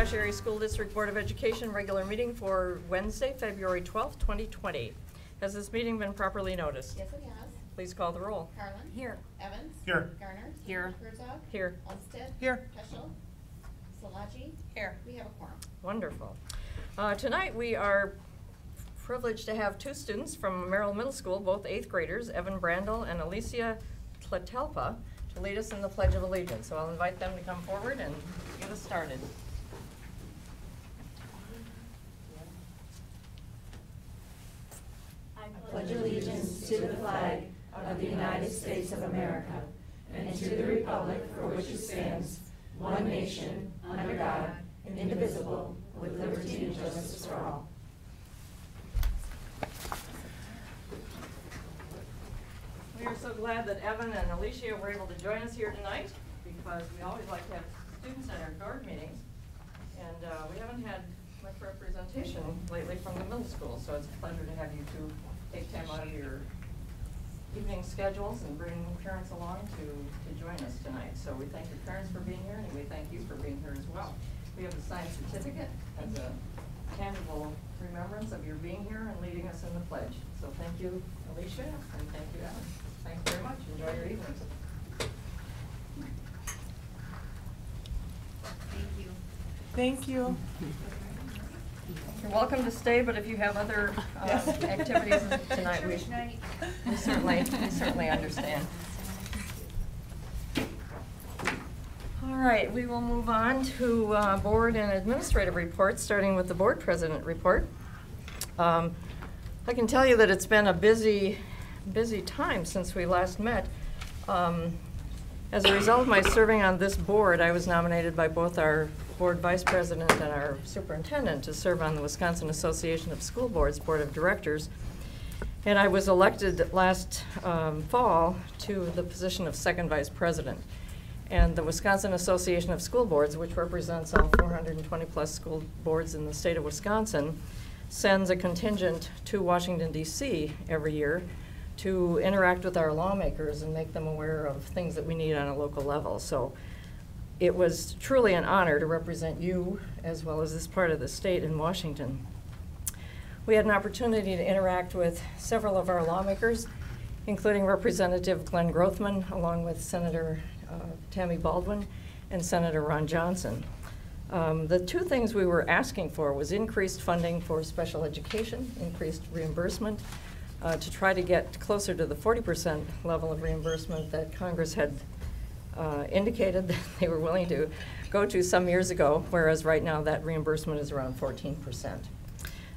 the Oshkosh Area School District Board of Education regular meeting for Wednesday, February 12th, 2020. Has this meeting been properly noticed? Yes, it has. Please call the roll. Carlin. Here. Evans. Here. Garner. Here. Herzog. Here. Olmsted. Here. Peschel. Salachi. Here. We have a quorum. Wonderful. Uh, Tonight, we are privileged to have two students from Merrill Middle School, both eighth graders, Evan Brandel and Alicia Tlatelpa, to lead us in the Pledge of Allegiance. So I'll invite them to come forward and get us started. Pledge allegiance to the flag of the United States of America and to the republic for which it stands, one nation, under God, indivisible, with liberty and justice for all. We are so glad that Evan and Alicia were able to join us here tonight because we always like to have students at our board meetings. And uh, we haven't had much representation lately from the middle school, so it's a pleasure to have you two take time out of your evening schedules and bring parents along to, to join us tonight. So we thank your parents for being here and we thank you for being here as well. We have a signed certificate as a tangible remembrance of your being here and leading us in the pledge. So thank you, Alicia, and thank you, Evan. Thanks very much. Enjoy your evenings. Thank you. Thank you. You're welcome to stay, but if you have other uh, activities tonight, we we certainly, we certainly understand. All right, we will move on to uh, board and administrative reports, starting with the board president report. Um, I can tell you that it's been a busy, busy time since we last met. Um, As a result of my serving on this board, I was nominated by both our board vice president and our superintendent to serve on the Wisconsin Association of School Boards Board of Directors. And I was elected last um, fall to the position of second vice president. And the Wisconsin Association of School Boards, which represents all 420-plus school boards in the state of Wisconsin, sends a contingent to Washington DC every year to interact with our lawmakers and make them aware of things that we need on a local level. So it was truly an honor to represent you as well as this part of the state in Washington. We had an opportunity to interact with several of our lawmakers, including Representative Glenn Grothman, along with Senator uh, Tammy Baldwin and Senator Ron Johnson. Um, The two things we were asking for was increased funding for special education, increased reimbursement, uh, to try to get closer to the 40% level of reimbursement that Congress had uh, indicated that they were willing to go to some years ago, whereas right now that reimbursement is around 14%.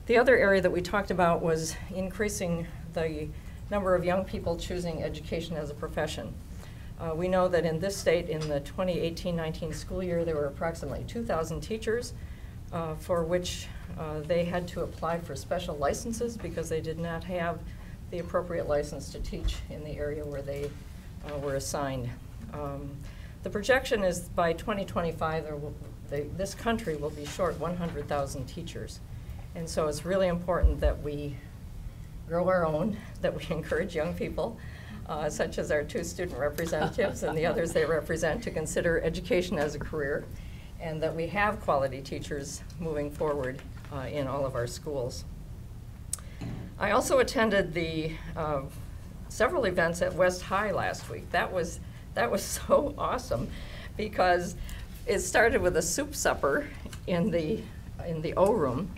The other area that we talked about was increasing the number of young people choosing education as a profession. Uh, we know that in this state, in the 2018-19 school year, there were approximately 2,000 teachers uh, for which uh, they had to apply for special licenses because they did not have the appropriate license to teach in the area where they uh, were assigned. Um, The projection is by 2025, there will, the- this country will be short 100,000 teachers. And so it's really important that we grow our own, that we encourage young people, uh, such as our two student representatives and the others they represent, to consider education as a career, and that we have quality teachers moving forward uh, in all of our schools. I also attended the uh, several events at West High last week. That was that was so awesome because it started with a soup supper in the in the O room,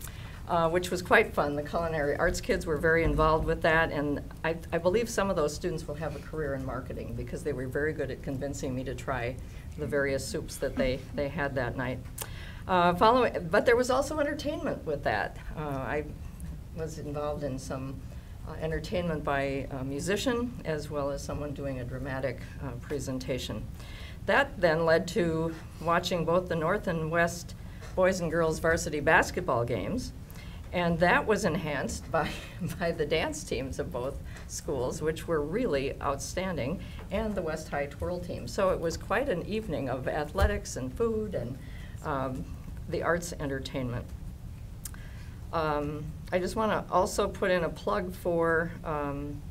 uh, which was quite fun. The culinary arts kids were very involved with that, and I, I believe some of those students will have a career in marketing because they were very good at convincing me to try the various soups that they, they had that night. Uh, following, but there was also entertainment with that. Uh, I was involved in some entertainment by a musician as well as someone doing a dramatic uh, presentation. That then led to watching both the North and West boys and girls varsity basketball games. And that was enhanced by, by the dance teams of both schools, which were really outstanding, and the West High Twirl team. So it was quite an evening of athletics and food and um, the arts entertainment. Um, I just want to also put in a plug for um,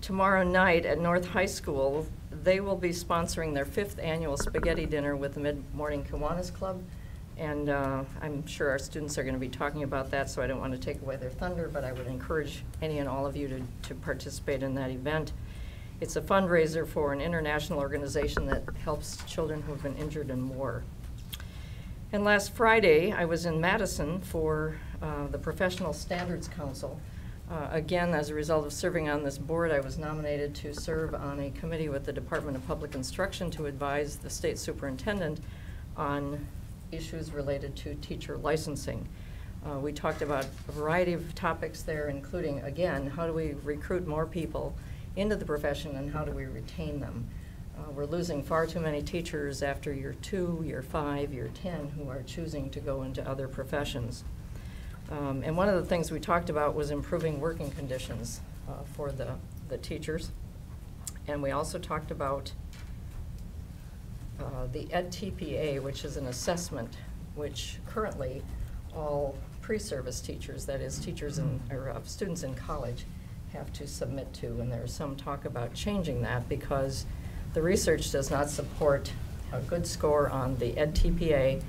tomorrow night at North High School. They will be sponsoring their fifth annual spaghetti dinner with the Mid-Morning Kiwanis Club. And uh, I'm sure our students are going to be talking about that, so I don't want to take away their thunder, but I would encourage any and all of you to, to participate in that event. It's a fundraiser for an international organization that helps children who have been injured in war. And last Friday, I was in Madison for uh, the Professional Standards Council. Uh, Again, as a result of serving on this board, I was nominated to serve on a committee with the Department of Public Instruction to advise the state superintendent on issues related to teacher licensing. Uh, We talked about a variety of topics there, including, again, how do we recruit more people into the profession and how do we retain them? Uh, We're losing far too many teachers after year two, year five, year 10, who are choosing to go into other professions. Um, And one of the things we talked about was improving working conditions uh, for the, the teachers. And we also talked about uh, the EdTPA, which is an assessment which currently all pre-service teachers, that is, teachers in, or uh, students in college, have to submit to. And there's some talk about changing that because the research does not support a good score on the EdTPA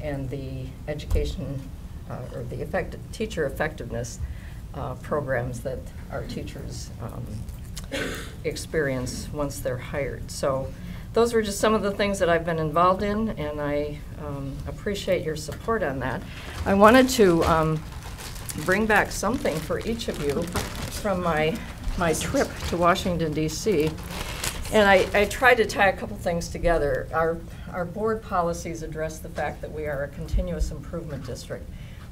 and the education, uh, or the effect, teacher effectiveness uh, programs that our teachers um, experience once they're hired. So those were just some of the things that I've been involved in, and I um, appreciate your support on that. I wanted to um, bring back something for each of you from my, my trip to Washington DC. And I, I tried to tie a couple things together. Our, our board policies address the fact that we are a continuous improvement district,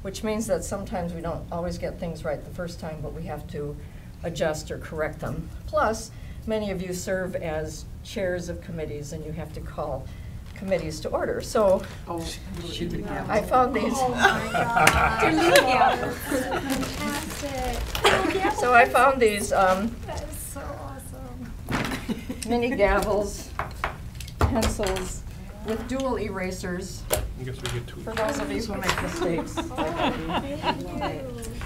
which means that sometimes we don't always get things right the first time, but we have to adjust or correct them. Plus, many of you serve as chairs of committees and you have to call committees to order. So I found these. Oh my god. Fantastic. So I found these um, That is so awesome. mini gavels, pencils with dual erasers I guess we get two. for those of you who make mistakes.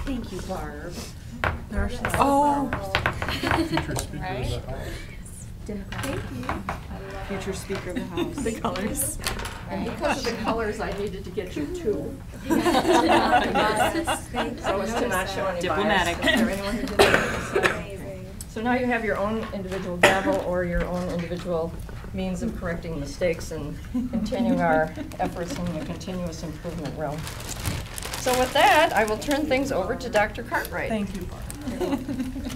Thank you, Barb. Oh, Future speaker of the house. Thank you. future speaker of the house. The colors. And because of the colors, I needed to get you two. Thank So as to not show any bias. Diplomatic. Is there anyone who did that? Amazing. So now you have your own individual gavel or your own individual means of correcting mistakes and continuing our efforts in the continuous improvement realm. So with that, I will turn things over to Dr. Cartwright. Thank you, Barb.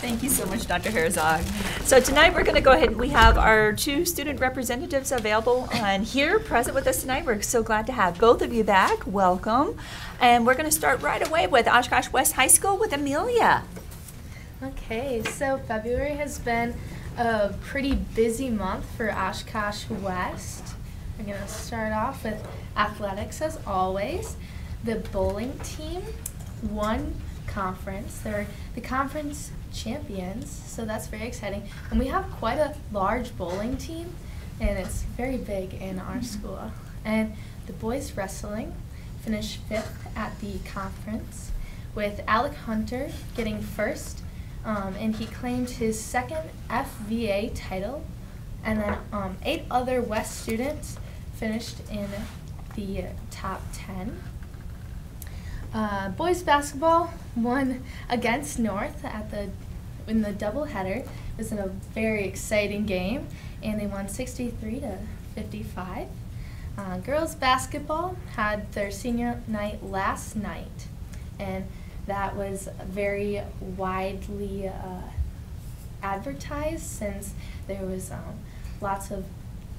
Thank you so much, Dr. Herzog. So tonight, we're going to go ahead, and we have our two student representatives available and here, present with us tonight. We're so glad to have both of you back. Welcome. And we're going to start right away with Oshkosh West High School with Amelia. Okay, so February has been a pretty busy month for Oshkosh West. We're going to start off with athletics as always. The bowling team won conference. They're the conference champions, so that's very exciting. And we have quite a large bowling team, and it's very big in our mm-hmm. school. And the boys wrestling finished fifth at the conference, with Alec Hunter getting first, um, and he claimed his second FVA title. And then um, eight other West students finished in the top 10. Uh, boys basketball won against North at the in the doubleheader. It was a very exciting game, and they won 63 to 55. Uh, girls basketball had their senior night last night, and that was very widely uh, advertised since there was um, lots of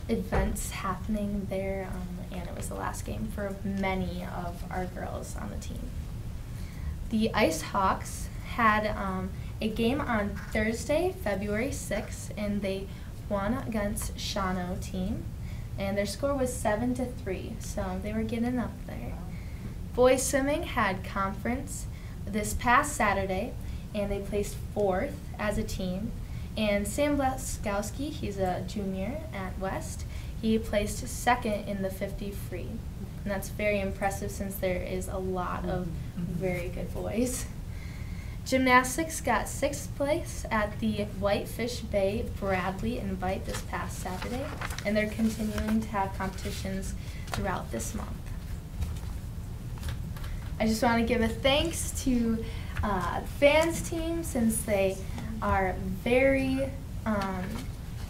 events happening there, um, and it was the last game for many of our girls on the team. The Ice Hawks had um, a game on Thursday, February 6th, and they won against Shawano team, and their score was seven to three, so they were getting up there. Boys swimming had conference this past Saturday, and they placed fourth as a team. And Sam Blaskowski, he's a junior at West, he placed second in the 50 free. And that's very impressive since there is a lot of very good boys. Gymnastics got sixth place at the Whitefish Bay Bradley Invite this past Saturday, and they're continuing to have competitions throughout this month. I just want to give a thanks to uh, fans team since they are very, um,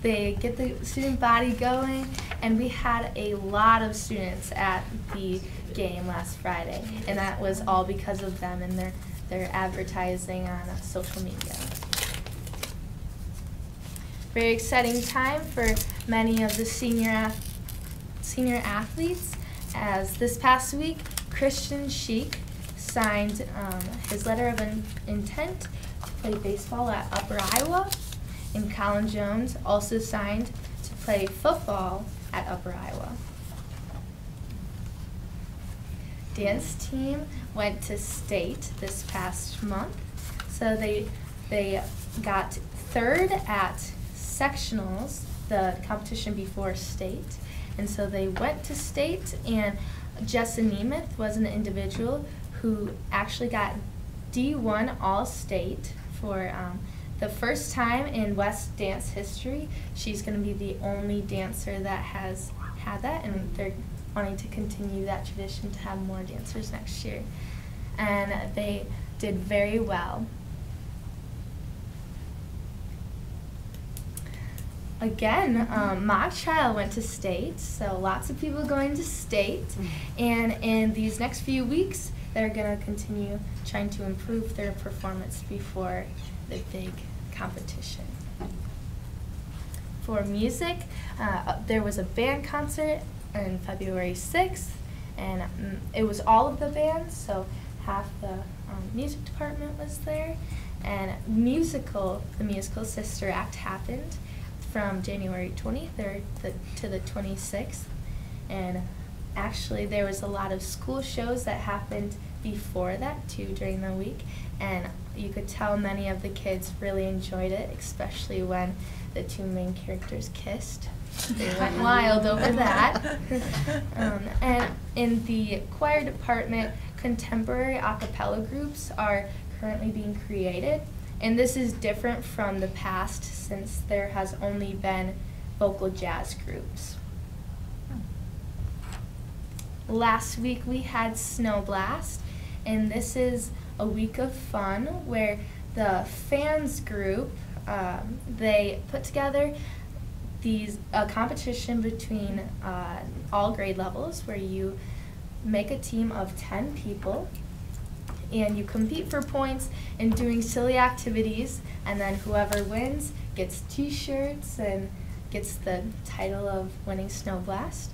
they get the student body going, and we had a lot of students at the game last Friday, and that was all because of them and their their advertising on social media. Very exciting time for many of the senior senior athletes, as this past week Christian Sheik signed um, his letter of in- intent to play baseball at Upper Iowa, and Colin Jones also signed to play football at Upper Iowa. Dance team went to state this past month, so they they got third at sectionals, the competition before state, and so they went to state. And Jessa Nemeth was an individual who actually got D1 All State for um, the first time in West dance history. She's going to be the only dancer that has had that, and they're wanting to continue that tradition to have more dancers next year. And they did very well. Again, um, mock trial went to state, so lots of people going to state. And in these next few weeks, they're going to continue trying to improve their performance before the big competition. For music, uh, there was a band concert on February 6th, and mm, it was all of the bands, so half the um, music department was there. And musical, the musical Sister Act happened from January 23rd to the 26th. And actually, there was a lot of school shows that happened before that too during the week. And you could tell many of the kids really enjoyed it, especially when the two main characters kissed. They went wild over that. um, and in the choir department, contemporary a cappella groups are currently being created. And this is different from the past since there has only been vocal jazz groups. Last week we had Snow Blast, and this is a week of fun where the fans group um, they put together these a competition between uh, all grade levels where you make a team of 10 people and you compete for points in doing silly activities and then whoever wins gets t-shirts and gets the title of winning snow blast.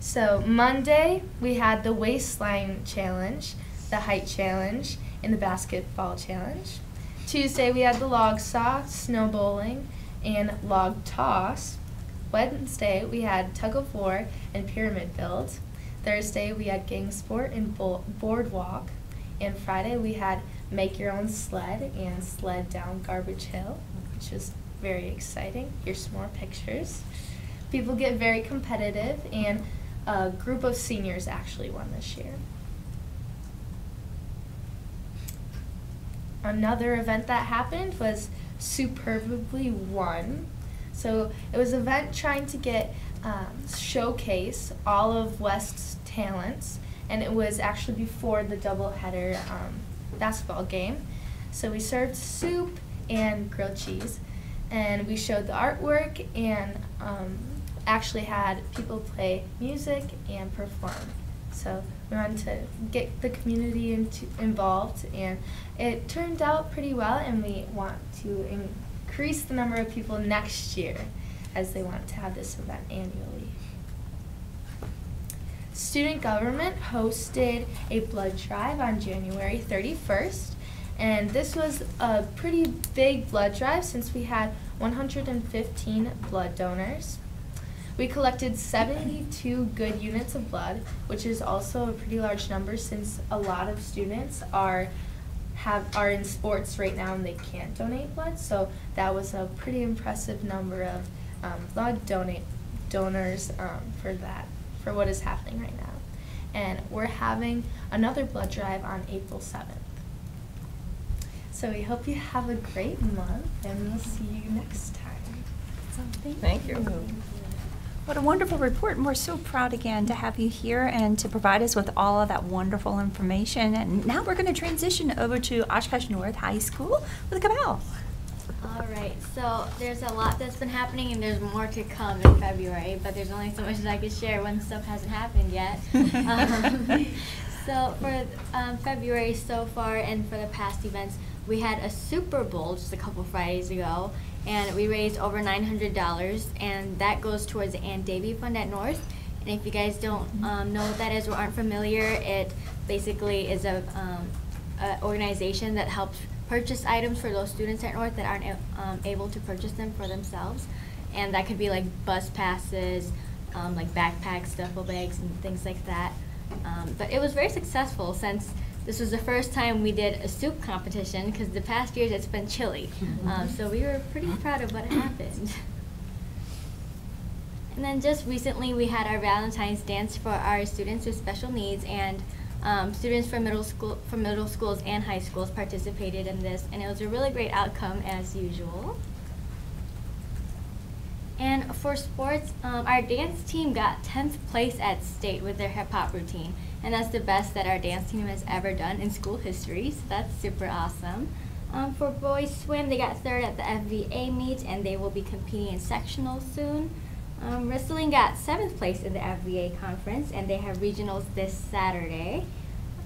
So monday we had the waistline challenge the height challenge and the basketball challenge. Tuesday we had the log saw snow bowling and log toss. Wednesday we had tug of war and pyramid build. Thursday we had gang sport and bo- boardwalk and Friday we had make your own sled and sled down Garbage Hill, which was very exciting. Here's some more pictures. People get very competitive, and a group of seniors actually won this year. Another event that happened was Superbly Won. So it was an event trying to get um, showcase all of West's talents and it was actually before the doubleheader um, basketball game. So we served soup and grilled cheese, and we showed the artwork and um, actually had people play music and perform. So we wanted to get the community into, involved, and it turned out pretty well. And we want to increase the number of people next year, as they want to have this event annually. Student government hosted a blood drive on January 31st, and this was a pretty big blood drive since we had 115 blood donors. We collected 72 good units of blood, which is also a pretty large number since a lot of students are have are in sports right now and they can't donate blood. So that was a pretty impressive number of um, blood donate donors um, for that for what is happening right now. And we're having another blood drive on April 7th. So we hope you have a great month, and we'll see you next time. So Thank you. What a wonderful report, and we're so proud again to have you here and to provide us with all of that wonderful information. And now we're going to transition over to Oshkosh North High School with Cabell. All right, so there's a lot that's been happening and there's more to come in February, but there's only so much that I can share when stuff hasn't happened yet. Um, so for um, February so far and for the past events, we had a Super Bowl just a couple Fridays ago, and we raised over $900, and that goes towards the Ann Davy Fund at North. And if you guys don't um, know what that is or aren't familiar, it basically is a, um, a organization that helps purchase items for those students at North that aren't um, able to purchase them for themselves. And that could be like bus passes, um, like backpacks, duffel bags, and things like that. Um, but it was very successful since this was the first time we did a soup competition because the past years it's been chili. Um, so we were pretty proud of what happened. And then just recently we had our Valentine's dance for our students with special needs and um, students from middle school from middle schools and high schools participated in this and it was a really great outcome as usual. And for sports, um, our dance team got 10th place at state with their hip hop routine. And that's the best that our dance team has ever done in school history, so that's super awesome. Um, for boys swim, they got third at the FVA meet and they will be competing in sectionals soon. Um, wrestling got seventh place in the FVA conference and they have regionals this Saturday.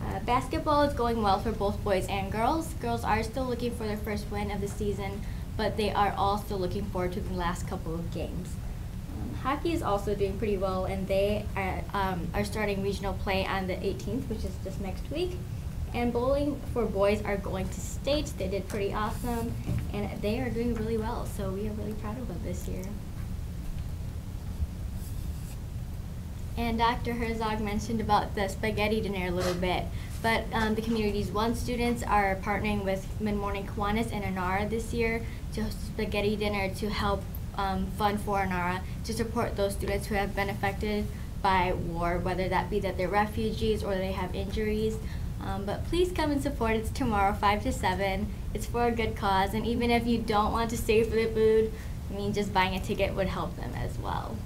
Uh, basketball is going well for both boys and girls. Girls are still looking for their first win of the season, but they are also looking forward to the last couple of games. Um, hockey is also doing pretty well, and they are, um, are starting regional play on the 18th, which is just next week. And bowling for boys are going to state. They did pretty awesome, and they are doing really well. So we are really proud of them this year. And Dr. Herzog mentioned about the spaghetti dinner a little bit, but um, the Communities One students are partnering with Mid Morning Kiwanis and Anara this year to host a spaghetti dinner to help um, fund for Anara to support those students who have been affected by war, whether that be that they're refugees or they have injuries. Um, but please come and support. It's tomorrow, 5 to 7. It's for a good cause, and even if you don't want to stay for the food, I mean, just buying a ticket would help them as well.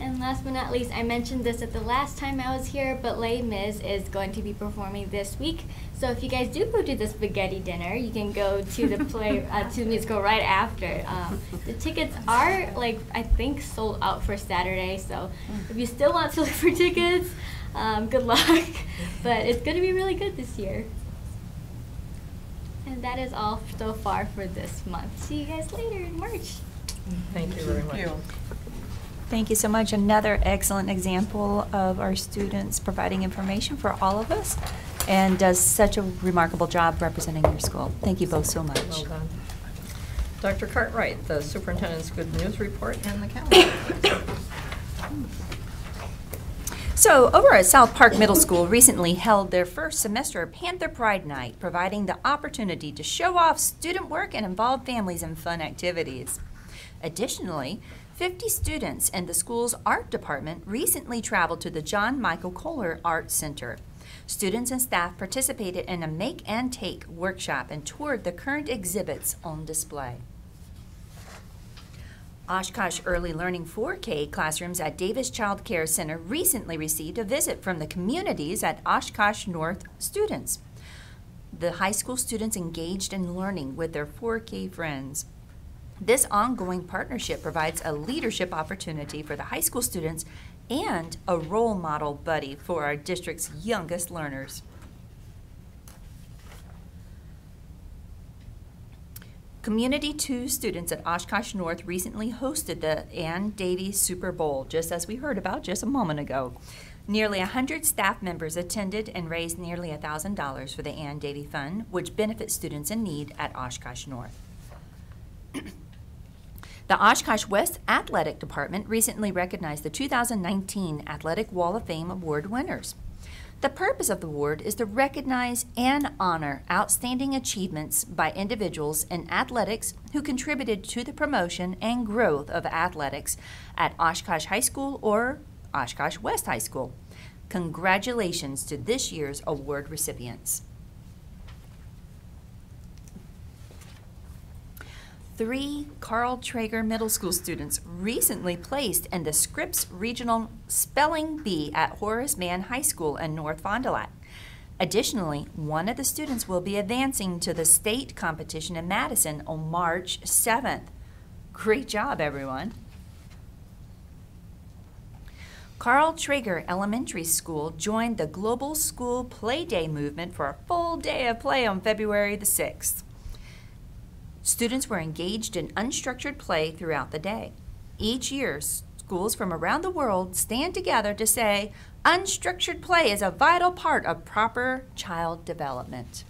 And last but not least, I mentioned this at the last time I was here, but Les Mis is going to be performing this week. So if you guys do go to the spaghetti dinner, you can go to the play uh, to the musical right after. Um, the tickets are like I think sold out for Saturday. So if you still want to look for tickets, um, good luck. but it's going to be really good this year. And that is all so far for this month. See you guys later in March. Thank you very much. Thank you so much. Another excellent example of our students providing information for all of us and does such a remarkable job representing your school. Thank you both so much. Well done. Dr. Cartwright, the superintendent's good news report and the calendar. So, over at South Park Middle School recently held their first semester of Panther Pride Night, providing the opportunity to show off student work and involve families in fun activities. Additionally, 50 students in the school's art department recently traveled to the John Michael Kohler Art Center. Students and staff participated in a make and take workshop and toured the current exhibits on display. Oshkosh Early Learning 4K classrooms at Davis Child Care Center recently received a visit from the communities at Oshkosh North students. The high school students engaged in learning with their 4K friends. This ongoing partnership provides a leadership opportunity for the high school students and a role model buddy for our district's youngest learners. Community 2 students at Oshkosh North recently hosted the Ann Davy Super Bowl, just as we heard about just a moment ago. Nearly 100 staff members attended and raised nearly $1,000 for the Ann Davy Fund, which benefits students in need at Oshkosh North. The Oshkosh West Athletic Department recently recognized the 2019 Athletic Wall of Fame Award winners. The purpose of the award is to recognize and honor outstanding achievements by individuals in athletics who contributed to the promotion and growth of athletics at Oshkosh High School or Oshkosh West High School. Congratulations to this year's award recipients. Three Carl Traeger Middle School students recently placed in the Scripps Regional Spelling Bee at Horace Mann High School in North Fond du Lac. Additionally, one of the students will be advancing to the state competition in Madison on March 7th. Great job, everyone. Carl Traeger Elementary School joined the Global School Play Day movement for a full day of play on February the 6th. Students were engaged in unstructured play throughout the day. Each year, schools from around the world stand together to say, unstructured play is a vital part of proper child development.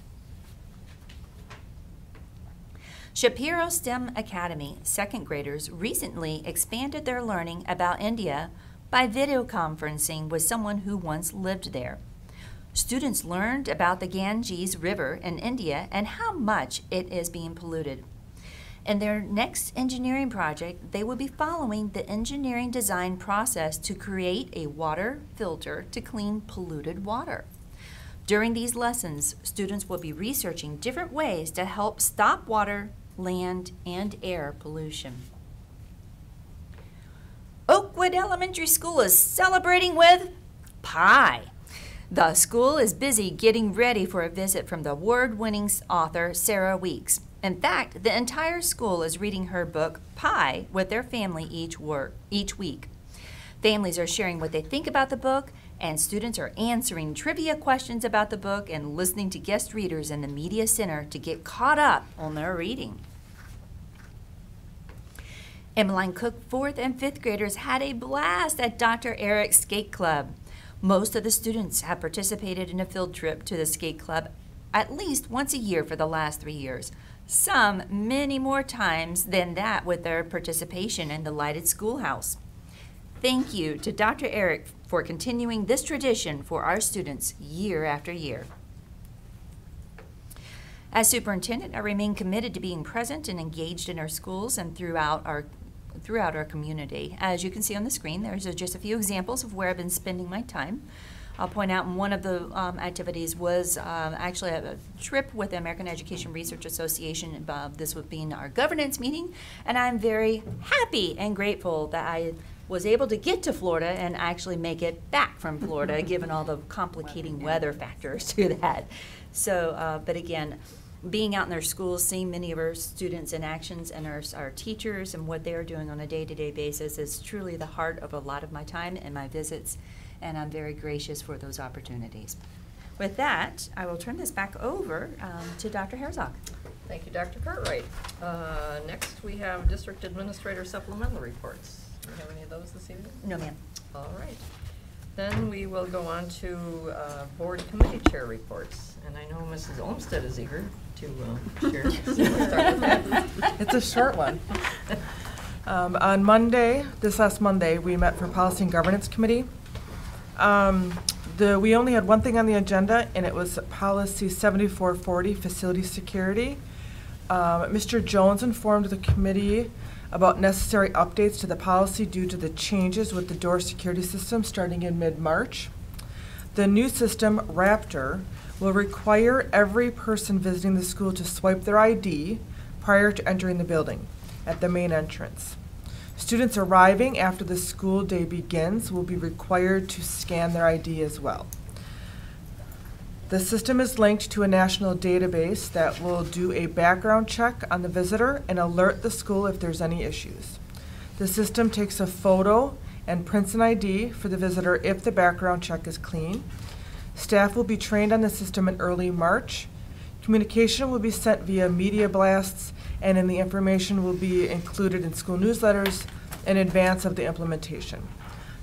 Shapiro STEM Academy second graders recently expanded their learning about India by video conferencing with someone who once lived there. Students learned about the Ganges River in India and how much it is being polluted. In their next engineering project, they will be following the engineering design process to create a water filter to clean polluted water. During these lessons, students will be researching different ways to help stop water, land, and air pollution. Oakwood Elementary School is celebrating with pie. The school is busy getting ready for a visit from the award winning author Sarah Weeks. In fact, the entire school is reading her book, Pie, with their family each, work, each week. Families are sharing what they think about the book, and students are answering trivia questions about the book and listening to guest readers in the Media Center to get caught up on their reading. Emmeline Cook fourth and fifth graders had a blast at Dr. Eric's Skate Club. Most of the students have participated in a field trip to the skate club at least once a year for the last three years. Some many more times than that with their participation in the lighted schoolhouse. Thank you to Dr. Eric for continuing this tradition for our students year after year. As superintendent, I remain committed to being present and engaged in our schools and throughout our throughout our community. As you can see on the screen, there's just a few examples of where I've been spending my time. I'll point out one of the um, activities was um, actually a, a, trip with the American Education Research Association. Uh, this would be in our governance meeting, and I'm very happy and grateful that I was able to get to Florida and actually make it back from Florida, given all the complicating weather factors to that. So, uh, but again, being out in their schools, seeing many of our students in actions and our, our teachers and what they're doing on a day-to-day basis is truly the heart of a lot of my time and my visits, and I'm very gracious for those opportunities. With that, I will turn this back over um, to Dr. Herzog. Thank you, Dr. Cartwright. Uh, next, we have District Administrator Supplemental Reports. Do we have any of those this evening? No, ma'am. All right. Then we will go on to uh, Board Committee Chair Reports. And I know Mrs. Olmsted is eager to uh, share. So we'll start with that. It's a short one. Um, on Monday, this last Monday, we met for Policy and Governance Committee. Um, the, we only had one thing on the agenda, and it was Policy 7440, Facility Security. Um, Mr. Jones informed the committee about necessary updates to the policy due to the changes with the door security system starting in mid-March. The new system, Raptor, will require every person visiting the school to swipe their ID prior to entering the building at the main entrance. Students arriving after the school day begins will be required to scan their ID as well. The system is linked to a national database that will do a background check on the visitor and alert the school if there's any issues. The system takes a photo and prints an ID for the visitor if the background check is clean. Staff will be trained on the system in early March. Communication will be sent via media blasts, and then the information will be included in school newsletters in advance of the implementation.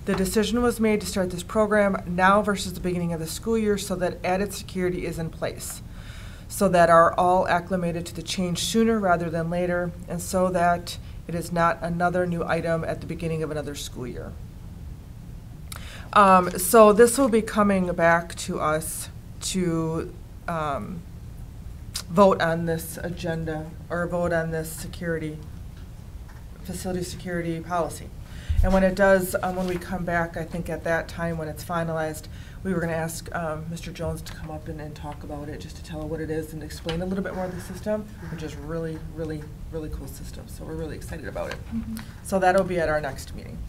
The decision was made to start this program now versus the beginning of the school year so that added security is in place, so that are all acclimated to the change sooner rather than later, and so that it is not another new item at the beginning of another school year. Um, so this will be coming back to us to um, vote on this agenda or vote on this security, facility security policy. And when it does, um, when we come back, I think at that time, when it's finalized, we were gonna ask, um, Mr. Jones to come up and, and talk about it, just to tell what it is and explain a little bit more of the system, which is really, really, really cool system, so we're really excited about it. So that'll be at our next meeting.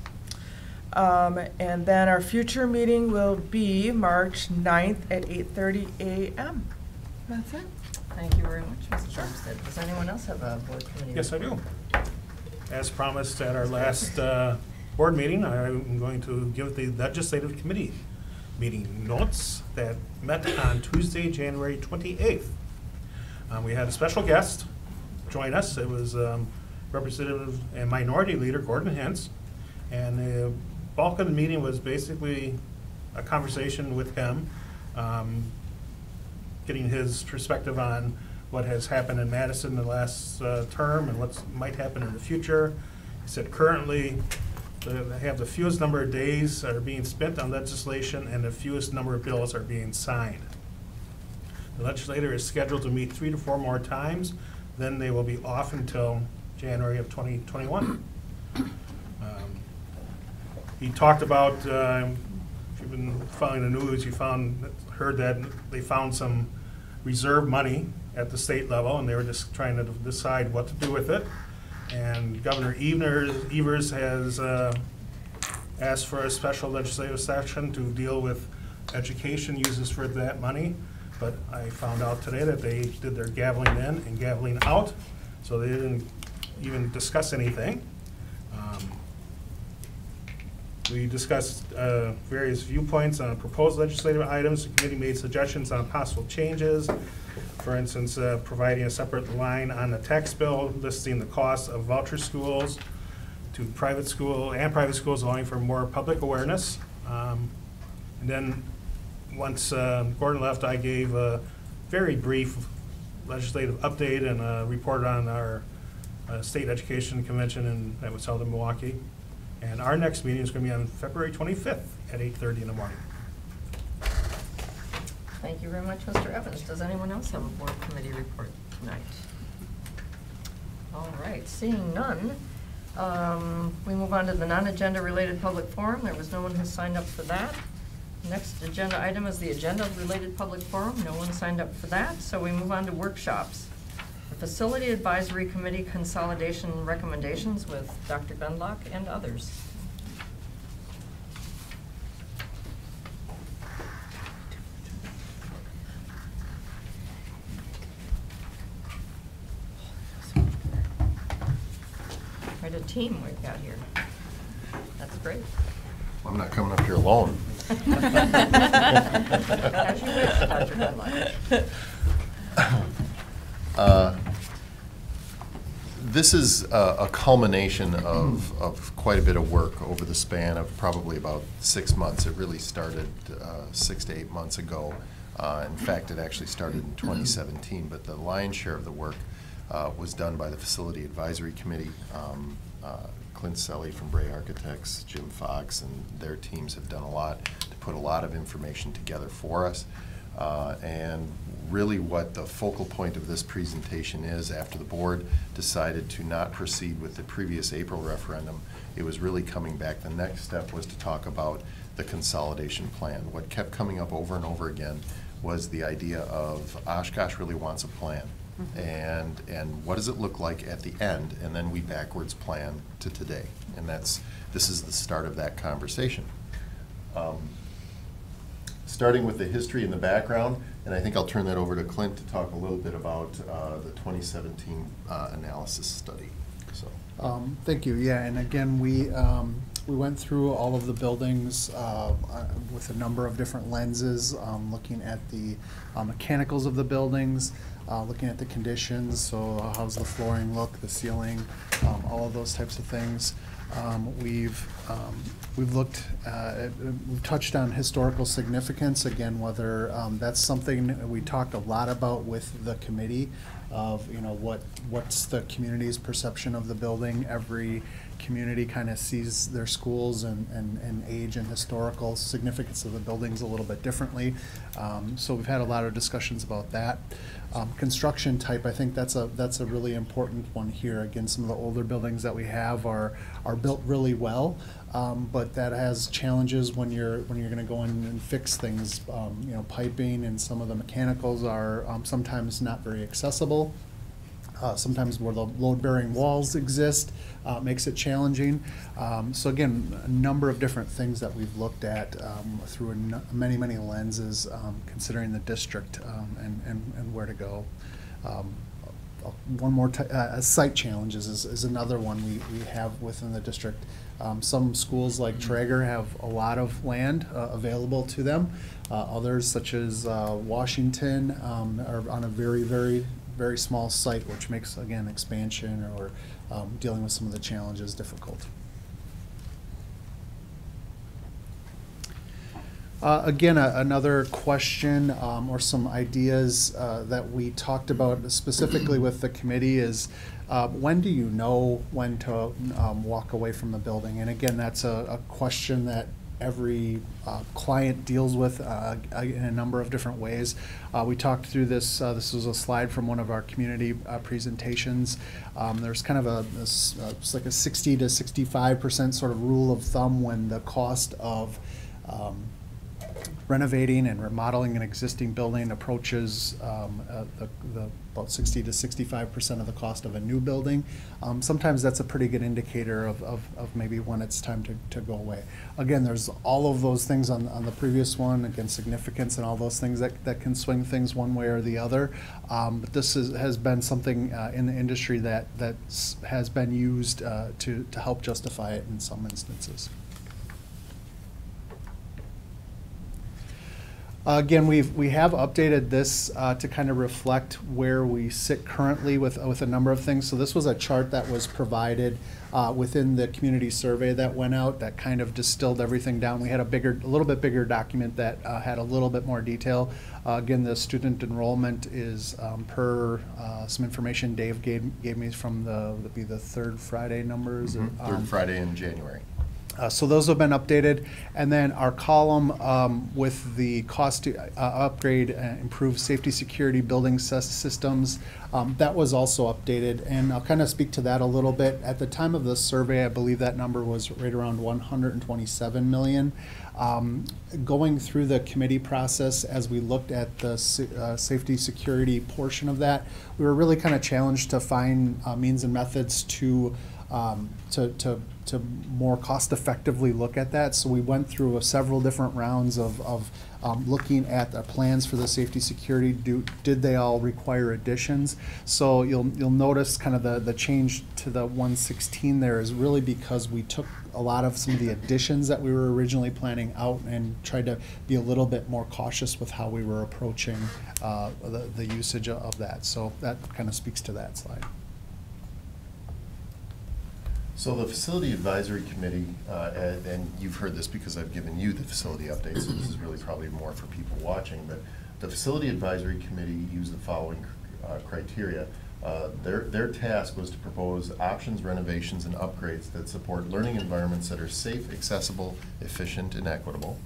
Um, and then our future meeting will be March 9th at eight thirty AM. That's it. Thank you very much, Mrs. Olmsted. Does anyone else have a board committee? Yes, I do. As promised at our last uh, board meeting, I'm going to give the legislative committee meeting notes that met on Tuesday, January 28th. Um, We had a special guest join us. It was um, Representative and Minority Leader Gordon Hintz. And the bulk of the meeting was basically a conversation with him, um, getting his perspective on what has happened in Madison the last uh, term and what might happen in the future. He said currently, they have the fewest number of days that are being spent on legislation and the fewest number of bills are being signed. The legislator is scheduled to meet three to four more times, then they will be off until January of 2021. Um, He talked about, um, if you've been following the news, you found, heard that they found some reserve money at the state level, and they were just trying to decide what to do with it. And Governor Evers, Evers has uh, asked for a special legislative session to deal with education uses for that money. But I found out today that they did their gaveling in and gaveling out, so they didn't even discuss anything. We discussed uh, various viewpoints on proposed legislative items. The committee made suggestions on possible changes. For instance, uh, providing a separate line on the tax bill listing the cost of voucher schools to private school and private schools allowing for more public awareness. Um, And then, once uh, Gordon left, I gave a very brief legislative update and a report on our uh, state education convention in- that was held in Milwaukee. And our next meeting is going to be on February 25th at 8:30 in the morning. Thank you very much, Mr. Evans. Does anyone else have a board committee report tonight? All right, seeing none, um, we move on to the non-agenda related public forum. There was no one who signed up for that. Next agenda item is the agenda-related public forum. No one signed up for that, so we move on to workshops. The Facility Advisory Committee consolidation recommendations with Dr. Gunlock and others. Quite a team we've got here. That's great. I'm not coming up here alone. As you wish, Dr. Gunlock. Uh, This is a a culmination of, of quite a bit of work over the span of probably about six months. It really started uh, six to eight months ago. Uh, In fact, it actually started in 2017, but the lion's share of the work uh, was done by the Facility Advisory Committee. Um, uh, Clint Selly from Bray Architects, Jim Fox, and their teams have done a lot to put a lot of information together for us. Uh, And really what the focal point of this presentation is, after the board decided to not proceed with the previous April referendum, it was really coming back. The next step was to talk about the consolidation plan. What kept coming up over and over again was the idea of Oshkosh really wants a plan. And, and what does it look like at the end? And then we backwards plan to today. And that's, this is the start of that conversation. Um, starting with the history and the background, and I think I'll turn that over to Clint to talk a little bit about uh, the 2017 uh, analysis study, so. Um, Thank you, yeah, and again, we, um, we went through all of the buildings uh, uh, with a number of different lenses, um, looking at the uh, mechanicals of the buildings, uh, looking at the conditions, so uh, how's the flooring look, the ceiling, um, all of those types of things. Um, We've, um, we've looked, uh, we've touched on historical significance, again, whether um, that's something we talked a lot about with the committee of, you know, what, what's the community's perception of the building every community kind of sees their schools and, and, and age and historical significance of the buildings a little bit differently. Um, so we've had a lot of discussions about that. Um, construction type, I think that's a, that's a really important one here. Again, some of the older buildings that we have are, are built really well, um, but that has challenges when you're, when you're gonna go in and fix things. Um, you know, piping and some of the mechanicals are, um, sometimes not very accessible. Uh, sometimes where the load-bearing walls exist, uh, makes it challenging. Um, so again, a number of different things that we've looked at, um, through many, many lenses, um, considering the district, and, and, and where to go. Uh, One more, uh, site challenges is, is another one we, we have within the district. Um, some schools like Traeger have a lot of land, uh, available to them. Uh, others such as, uh, Washington, um, are on a very, very, very small site, which makes, again, expansion or, um, dealing with some of the challenges difficult. Uh, Again, a- another question um, or some ideas uh, that we talked about specifically with the committee is, uh, when do you know when to um, walk away from the building? And again, that's a a question that every uh, client deals with uh, in a number of different ways. Uh, We talked through this, uh, this was a slide from one of our community uh, presentations. Um, There's kind of a, uh, it's like a 60 to 65% sort of rule of thumb when the cost of um, renovating and remodeling an existing building approaches um, uh, the, the, about 60 to 65 percent of the cost of a new building. Um, Sometimes that's a pretty good indicator of, of, of maybe when it's time to, to go away. Again, there's all of those things on, on the previous one, again, significance and all those things that, that can swing things one way or the other. Um, But this is, has been something uh, in the industry that, that has been used uh, to, to help justify it in some instances. Uh, Again, we've, we have updated this uh, to kind of reflect where we sit currently with, with a number of things. So this was a chart that was provided uh, within the community survey that went out that kind of distilled everything down. We had a bigger, a little bit bigger document that uh, had a little bit more detail. Uh, Again, the student enrollment is um, per uh, some information Dave gave, gave me from the, would be the third Friday numbers? or, Mhm. um, Third Friday in January. Uh, So those have been updated. And then our column um, with the cost to uh, upgrade, and improve safety, security, building systems, um, that was also updated. And I'll kind of speak to that a little bit. At the time of the survey, I believe that number was right around 127 million. Um, Going through the committee process, as we looked at the uh, safety, security portion of that, we were really kind of challenged to find uh, means and methods to um, to, to, to more cost effectively look at that. So we went through a several different rounds of, of um, looking at the plans for the safety security. Do, did they all require additions? So you'll, you'll notice kind of the, the change to the 116 there is really because we took a lot of some of the additions that we were originally planning out and tried to be a little bit more cautious with how we were approaching uh, the, the usage of that. So that kind of speaks to that slide. So the Facility Advisory Committee, uh, and and you've heard this because I've given you the facility updates, so this is really probably more for people watching, but the Facility Advisory Committee used the following uh, criteria. Uh, Their, their task was to propose options, renovations, and upgrades that support learning environments that are safe, accessible, efficient, and equitable,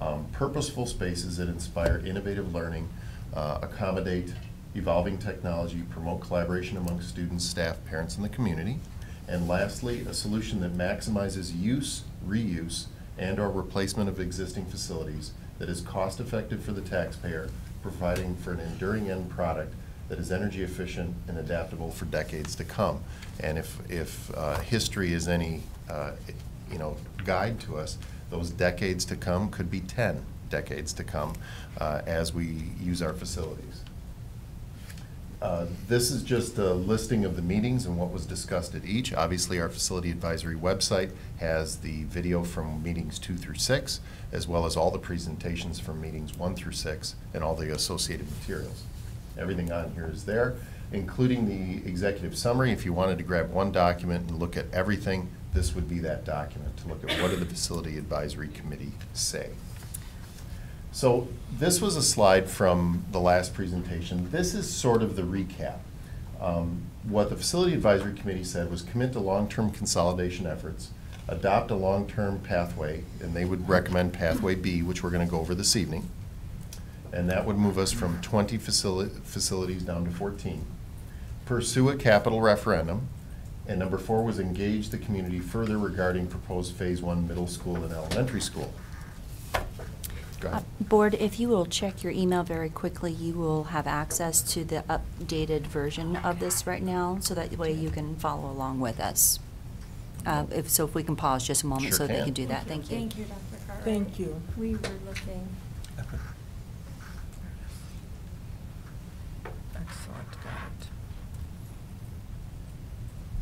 um, purposeful spaces that inspire innovative learning, uh, accommodate evolving technology, promote collaboration among students, staff, parents, and the community, and lastly, a solution that maximizes use, reuse, and/or replacement of existing facilities that is cost-effective for the taxpayer, providing for an enduring end product that is energy efficient and adaptable for decades to come. And if, if uh, history is any, uh, you know, guide to us, those decades to come could be 10 decades to come uh, as we use our facilities. Uh, This is just a listing of the meetings and what was discussed at each. Obviously, our facility advisory website has the video from meetings two through six, as well as all the presentations from meetings one through six and all the associated materials. Everything on here is there, including the executive summary. If you wanted to grab one document and look at everything, this would be that document, to look at what did the facility advisory committee say. So this was a slide from the last presentation. This is sort of the recap. Um, What the Facility Advisory Committee said was commit to long-term consolidation efforts, adopt a long-term pathway, and they would recommend pathway B, which we're gonna go over this evening. And that would move us from twenty facili- facilities down to fourteen. Pursue a capital referendum, and number four was engage the community further regarding proposed phase one middle school and elementary school. Go ahead. Uh, Board, if you will check your email very quickly, you will have access to the updated version of this right now, so that way you can follow along with us. Uh, If, so if we can pause just a moment Sure so they can. can do that, thank you. Thank you, Dr. Cartwright. Thank you. We were looking. Excellent, got it.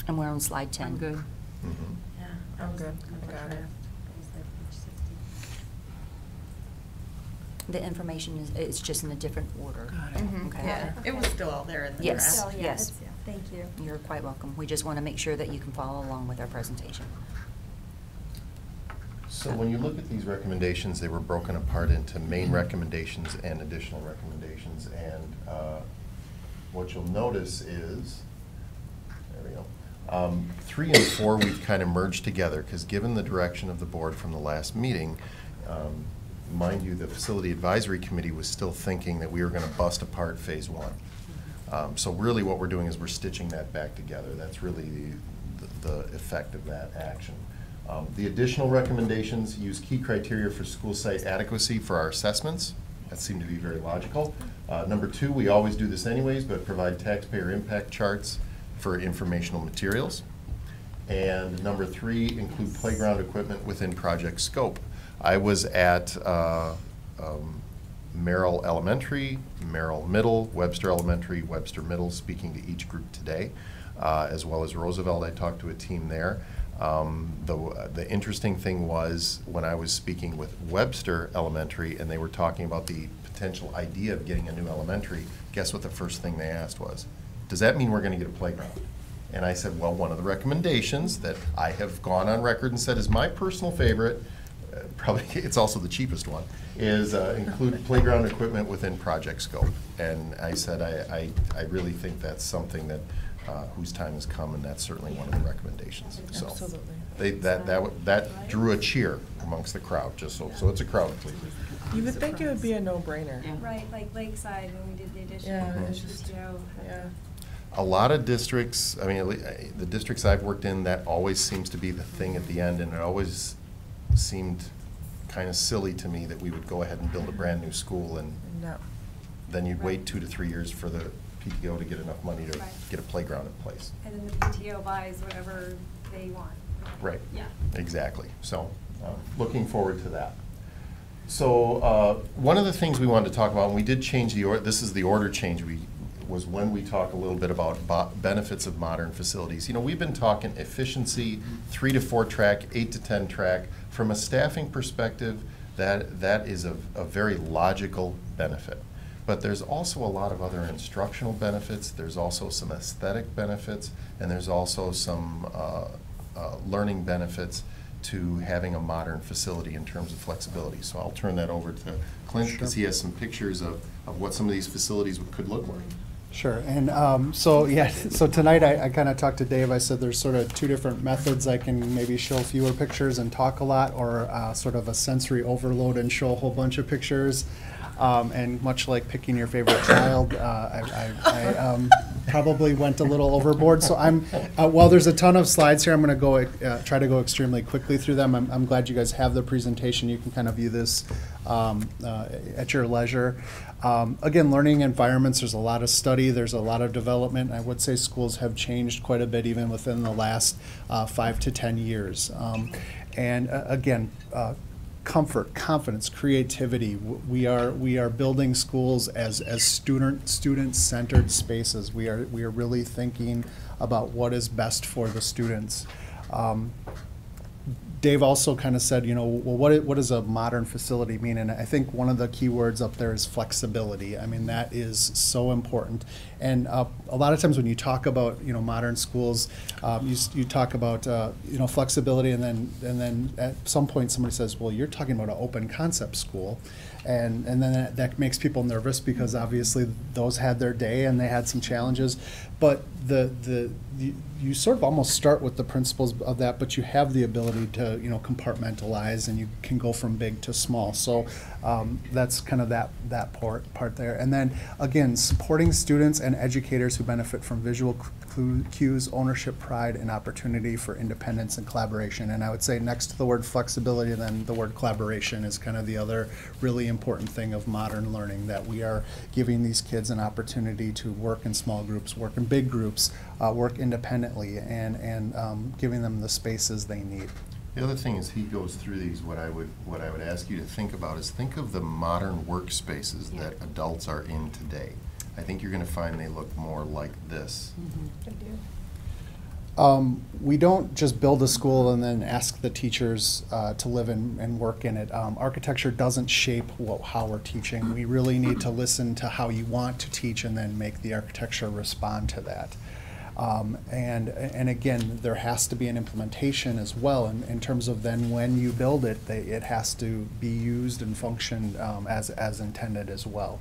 And we're on slide 10. I'm good. Mhm. I'm good, I got it. The information is, it's just in a different order. Got it. Mhm. Okay. Yeah, it was still all there in the Yes, draft. So, yeah, yes. it's- Thank you. You're quite welcome. We just want to make sure that you can follow along with our presentation. So when you look at these recommendations, they were broken apart into main recommendations and additional recommendations. And uh, what you'll notice is, there we go, um, three and four we've kind of merged together, because given the direction of the board from the last meeting, um, mind you, the Facility Advisory Committee was still thinking that we were going to bust apart Phase One. Um, So really what we're doing is we're stitching that back together. That's really the, the effect of that action. Um, The additional recommendations use key criteria for school site adequacy for our assessments. That seemed to be very logical. Uh, Number two, we always do this anyways, but provide taxpayer impact charts for informational materials. And number three, include playground equipment within project scope. I was at uh, um, Merrill Elementary, Merrill Middle, Webster Elementary, Webster Middle, speaking to each group today, uh, as well as Roosevelt. I talked to a team there. Um, The, the interesting thing was, when I was speaking with Webster Elementary, and they were talking about the potential idea of getting a new elementary, guess what the first thing they asked was? Does that mean we're gonna get a playground? And I said, well, one of the recommendations that I have gone on record and said is my personal favorite, probably, it's also the cheapest one, is uh, include playground equipment within project scope. And I said, I, I, I really think that's something that, uh, whose time has come, and that's certainly one of the recommendations, so. Absolutely. They, that, that, that drew a cheer amongst the crowd, just so, so it's a crowd pleaser. You would think it would be a no-brainer. Right, like Lakeside, when we did the addition. Yeah, it's just- PTO. Yeah. A lot of districts, I mean, at lea- uh, the districts I've worked in, that always seems to be the thing at the end, and it always seemed kind of silly to me that we would go ahead and build a brand-new school, and No. then you'd wait Right. two to three years for the PTO to get enough money to Right. get a playground in place. And then the PTO buys whatever they want. Right. Yeah. Exactly. So, uh, looking forward to that. So, uh, one of the things we wanted to talk about, and we did change the, or this is the order change, we, was when we talk a little bit about bo- benefits of modern facilities. You know, we've been talking efficiency, three to four track, eight to 10 track. From a staffing perspective, that, that is a, a very logical benefit. But there's also a lot of other instructional benefits, there's also some aesthetic benefits, and there's also some uh, uh, learning benefits to having a modern facility in terms of flexibility. So I'll turn that over to Clint, because he has some pictures of, of what some of these facilities could look like. Sure, and um, so, yeah, so tonight I, I kind of talked to Dave, I said there's sort of two different methods. I can maybe show fewer pictures and talk a lot, or uh, sort of a sensory overload and show a whole bunch of pictures. Um, And much like picking your favorite child, uh, I, I, I um, probably went a little overboard. So I'm, uh, while there's a ton of slides here, I'm gonna go, uh, try to go extremely quickly through them. I'm, I'm glad you guys have the presentation. You can kind of view this um, uh, at your leisure. Um, Again, learning environments, there's a lot of study, there's a lot of development. I would say schools have changed quite a bit even within the last uh, five to 10 years. Um, And uh, again, uh, comfort, confidence, creativity. We are, we are building schools as, as student, student-centered spaces. We are, we are really thinking about what is best for the students. Um, Dave also kind of said, you know, well, what, what does a modern facility mean? And I think one of the key words up there is flexibility. I mean, that is so important. And uh, a lot of times when you talk about, you know, modern schools, um, you, you talk about, uh, you know, flexibility, and then, and then at some point somebody says, well, you're talking about an open concept school. And, and then that, that makes people nervous because obviously those had their day and they had some challenges. But the, the, you, you sort of almost start with the principles of that, but you have the ability to, you know, compartmentalize and you can go from big to small. So um, that's kind of that, that part, part there. And then again, supporting students and educators who benefit from visual cues, ownership, pride, and opportunity for independence and collaboration. And I would say next to the word flexibility, then the word collaboration is kind of the other really important thing of modern learning, that we are giving these kids an opportunity to work in small groups, work in big groups, uh, work independently, and, and um, giving them the spaces they need. The other thing is he goes through these, what I would, what I would ask you to think about is think of the modern workspaces that adults are in today. I think you're gonna find they look more like this. Um, we don't just build a school and then ask the teachers uh, to live and, and work in it. Um, architecture doesn't shape what, how we're teaching. We really need to listen to how you want to teach and then make the architecture respond to that. Um, and, and again, there has to be an implementation as well in, in terms of then when you build it, they, it has to be used and function um, as, as intended as well.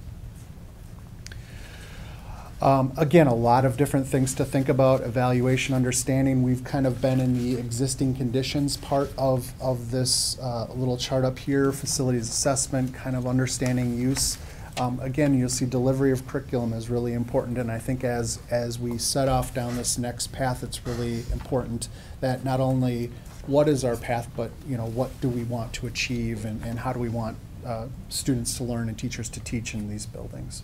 Um, Again, a lot of different things to think about, evaluation, understanding. We've kind of been in the existing conditions part of, of this uh, little chart up here, facilities assessment, kind of understanding use. Um, Again, you'll see delivery of curriculum is really important, and I think as, as we set off down this next path, it's really important that not only what is our path, but, you know, what do we want to achieve, and, and how do we want uh, students to learn and teachers to teach in these buildings.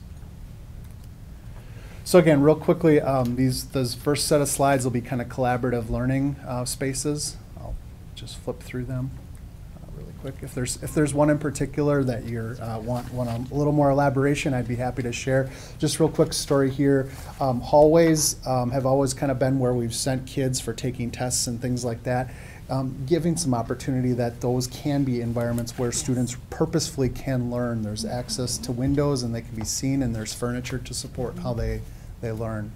So again, real quickly, um, these, those first set of slides will be kind of collaborative learning uh, spaces. I'll just flip through them uh, really quick. If there's, if there's one in particular that you're, uh, want, want a little more elaboration, I'd be happy to share. Just real quick story here. Um, Hallways um, have always kind of been where we've sent kids for taking tests and things like that. Um, Giving some opportunity that those can be environments where students purposefully can learn. There's access to windows and they can be seen and there's furniture to support how they, they learn.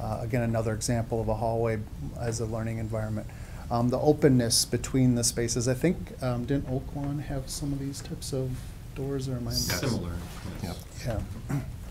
Uh, Again, another example of a hallway as a learning environment. Um, The openness between the spaces, I think, um, didn't Oaklawn have some of these types of doors or am I? Similar. Yep. Yeah.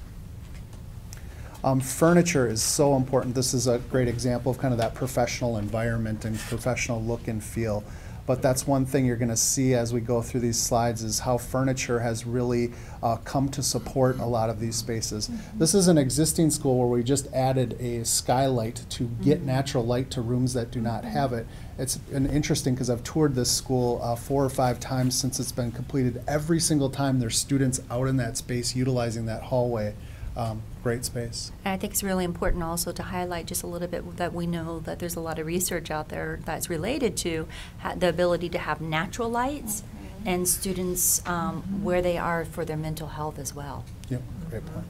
Um, furniture is so important. This is a great example of kind of that professional environment and professional look and feel. But that's one thing you're going to see as we go through these slides is how furniture has really uh, come to support a lot of these spaces. This is an existing school where we just added a skylight to get natural light to rooms that do not have it. It's an interesting because I've toured this school uh, four or five times since it's been completed. Every single time there's students out in that space utilizing that hallway. Um, great space. And I think it's really important also to highlight just a little bit that we know that there's a lot of research out there that's related to ha- the ability to have natural lights and students um, where they are for their mental health as well. Yep, great point.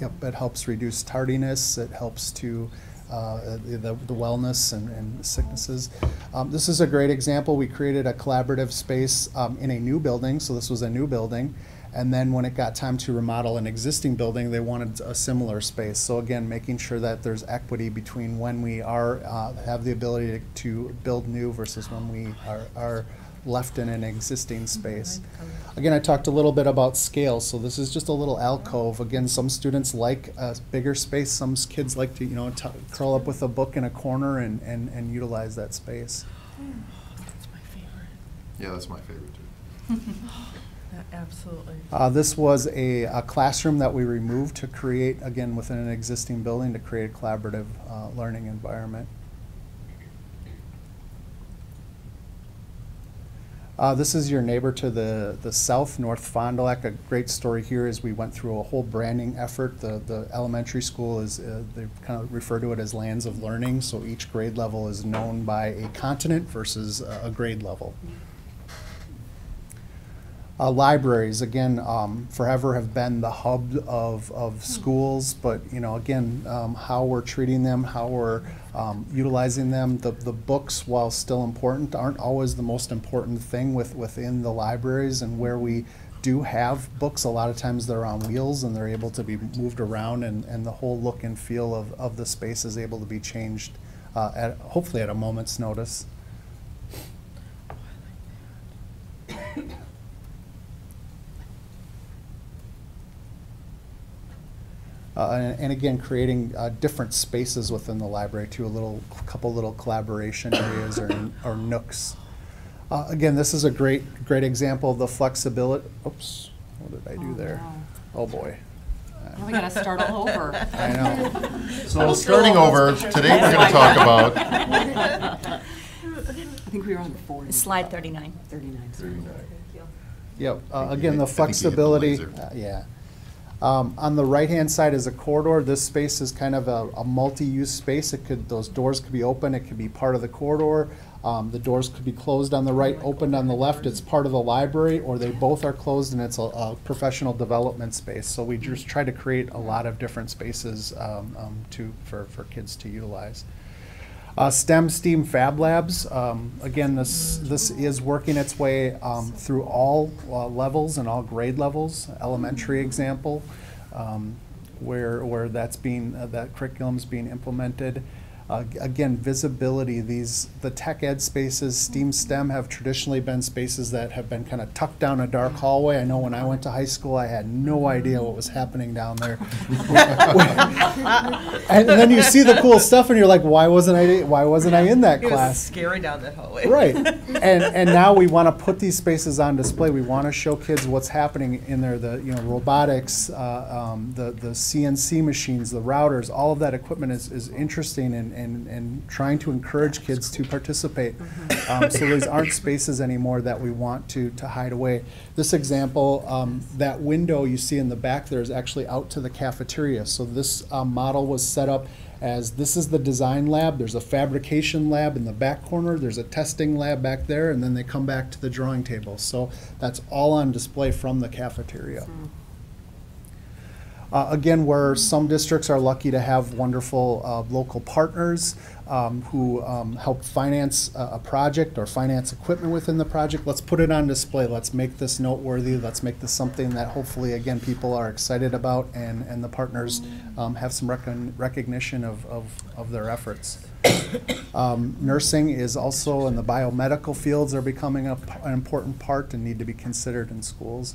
Yep, it helps reduce tardiness, it helps to, uh, the, the wellness and, and sicknesses. Um, this is a great example, we created a collaborative space, um, in a new building, so this was a new building. And then when it got time to remodel an existing building, they wanted a similar space. So again, making sure that there's equity between when we are, uh, have the ability to, to build new versus when we are, are left in an existing space. Again, I talked a little bit about scale, so this is just a little alcove. Again, some students like a bigger space, some kids like to, you know, t- curl up with a book in a corner and, and, and utilize that space. That's my favorite. Yeah, that's my favorite too. Absolutely. Uh, this was a, a classroom that we removed to create, again, within an existing building, to create a collaborative uh, learning environment. Uh, this is your neighbor to the, the south, North Fond du Lac. A great story here is we went through a whole branding effort. The, the elementary school is, uh, they kind of refer to it as lands of learning, so each grade level is known by a continent versus a grade level. Uh, libraries, again, um, forever have been the hub of, of schools, but, you know, again, um, how we're treating them, how we're um, utilizing them, the, the books, while still important, aren't always the most important thing with, within the libraries and where we do have books, a lot of times they're on wheels and they're able to be moved around and, and the whole look and feel of, of the space is able to be changed, uh, at, hopefully at a moment's notice. and, and again, creating uh, different spaces within the library too, a little, couple little collaboration areas or, or nooks. Uh, again, this is a great, great example of the flexibility. Oops, what did I do there? Oh boy. Now we gotta start all over. I know. So starting over, today we're going to talk about I think we were on the forty. Slide 39. Thirty-nine. Yep, uh, Thank again, you. the I think the flexibility, uh, yeah. Um, On the right-hand side is a corridor. This space is kind of a, a multi-use space. It could, those doors could be open, it could be part of the corridor. Um, The doors could be closed on the right, opened on the left. It's part of the library, or they both are closed and it's a, a professional development space. So we just try to create a lot of different spaces um, um, to, for, for kids to utilize. Uh, STEM STEAM Fab Labs, um, again, this, this is working its way um, through all uh, levels and all grade levels. Elementary example, um, where, where that's being, uh, that curriculum's being implemented. Uh, Again, visibility, these, the tech ed spaces, STEAM STEM have traditionally been spaces that have been kind of tucked down a dark hallway. I know when I went to high school, I had no idea what was happening down there. And then you see the cool stuff and you're like, why wasn't I, why wasn't I in that It class? scary down that hallway. Right. And, and now we want to put these spaces on display. We want to show kids what's happening in there, the, you know, robotics, uh, um, the, the CNC machines, the routers, all of that equipment is, is interesting and, and, and trying to encourage kids to participate. Um, so these aren't spaces anymore that we want to, to hide away. This example, um, that window you see in the back there is actually out to the cafeteria. So this, um, model was set up as this is the design lab, there's a fabrication lab in the back corner, there's a testing lab back there, and then they come back to the drawing table. So that's all on display from the cafeteria. Uh, Again, where some districts are lucky to have wonderful uh, local partners um, who um, help finance a a project or finance equipment within the project, let's put it on display. Let's make this noteworthy. Let's make this something that hopefully, again, people are excited about and, and the partners um, have some recon- recognition of, of, of their efforts. Um, Nursing is also, in the biomedical fields are becoming a an important part and need to be considered in schools.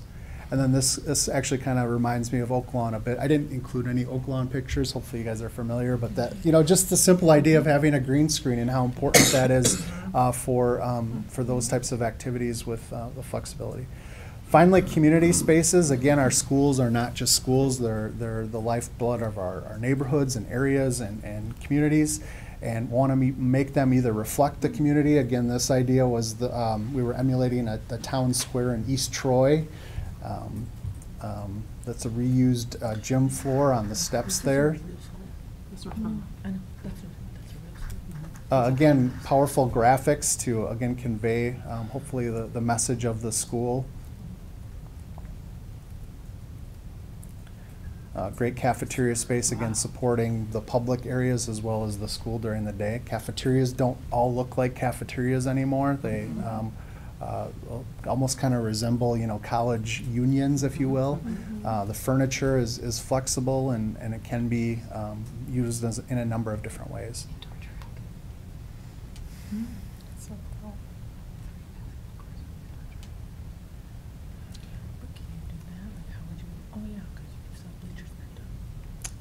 And then this, this actually kind of reminds me of Oaklawn a bit. I didn't include any Oaklawn pictures, hopefully you guys are familiar, but that, you know, just the simple idea of having a green screen and how important that is uh, for, um, for those types of activities with uh, the flexibility. Finally, community spaces, again, our schools are not just schools, they're, they're the lifeblood of our, our neighborhoods and areas and, and communities. And want to make them either reflect the community, again, this idea was the, um, we were emulating a, the town square in East Troy. Um, um, That's a reused uh, gym floor on the steps there. Uh, Again, powerful graphics to, again, convey um, hopefully the, the message of the school. Uh, Great cafeteria space, again, supporting the public areas as well as the school during the day. Cafeterias don't all look like cafeterias anymore. They um, uh, almost kind of resemble, you know, college unions, if you will. Uh, The furniture is, is flexible and, and it can be um, used as, in a number of different ways.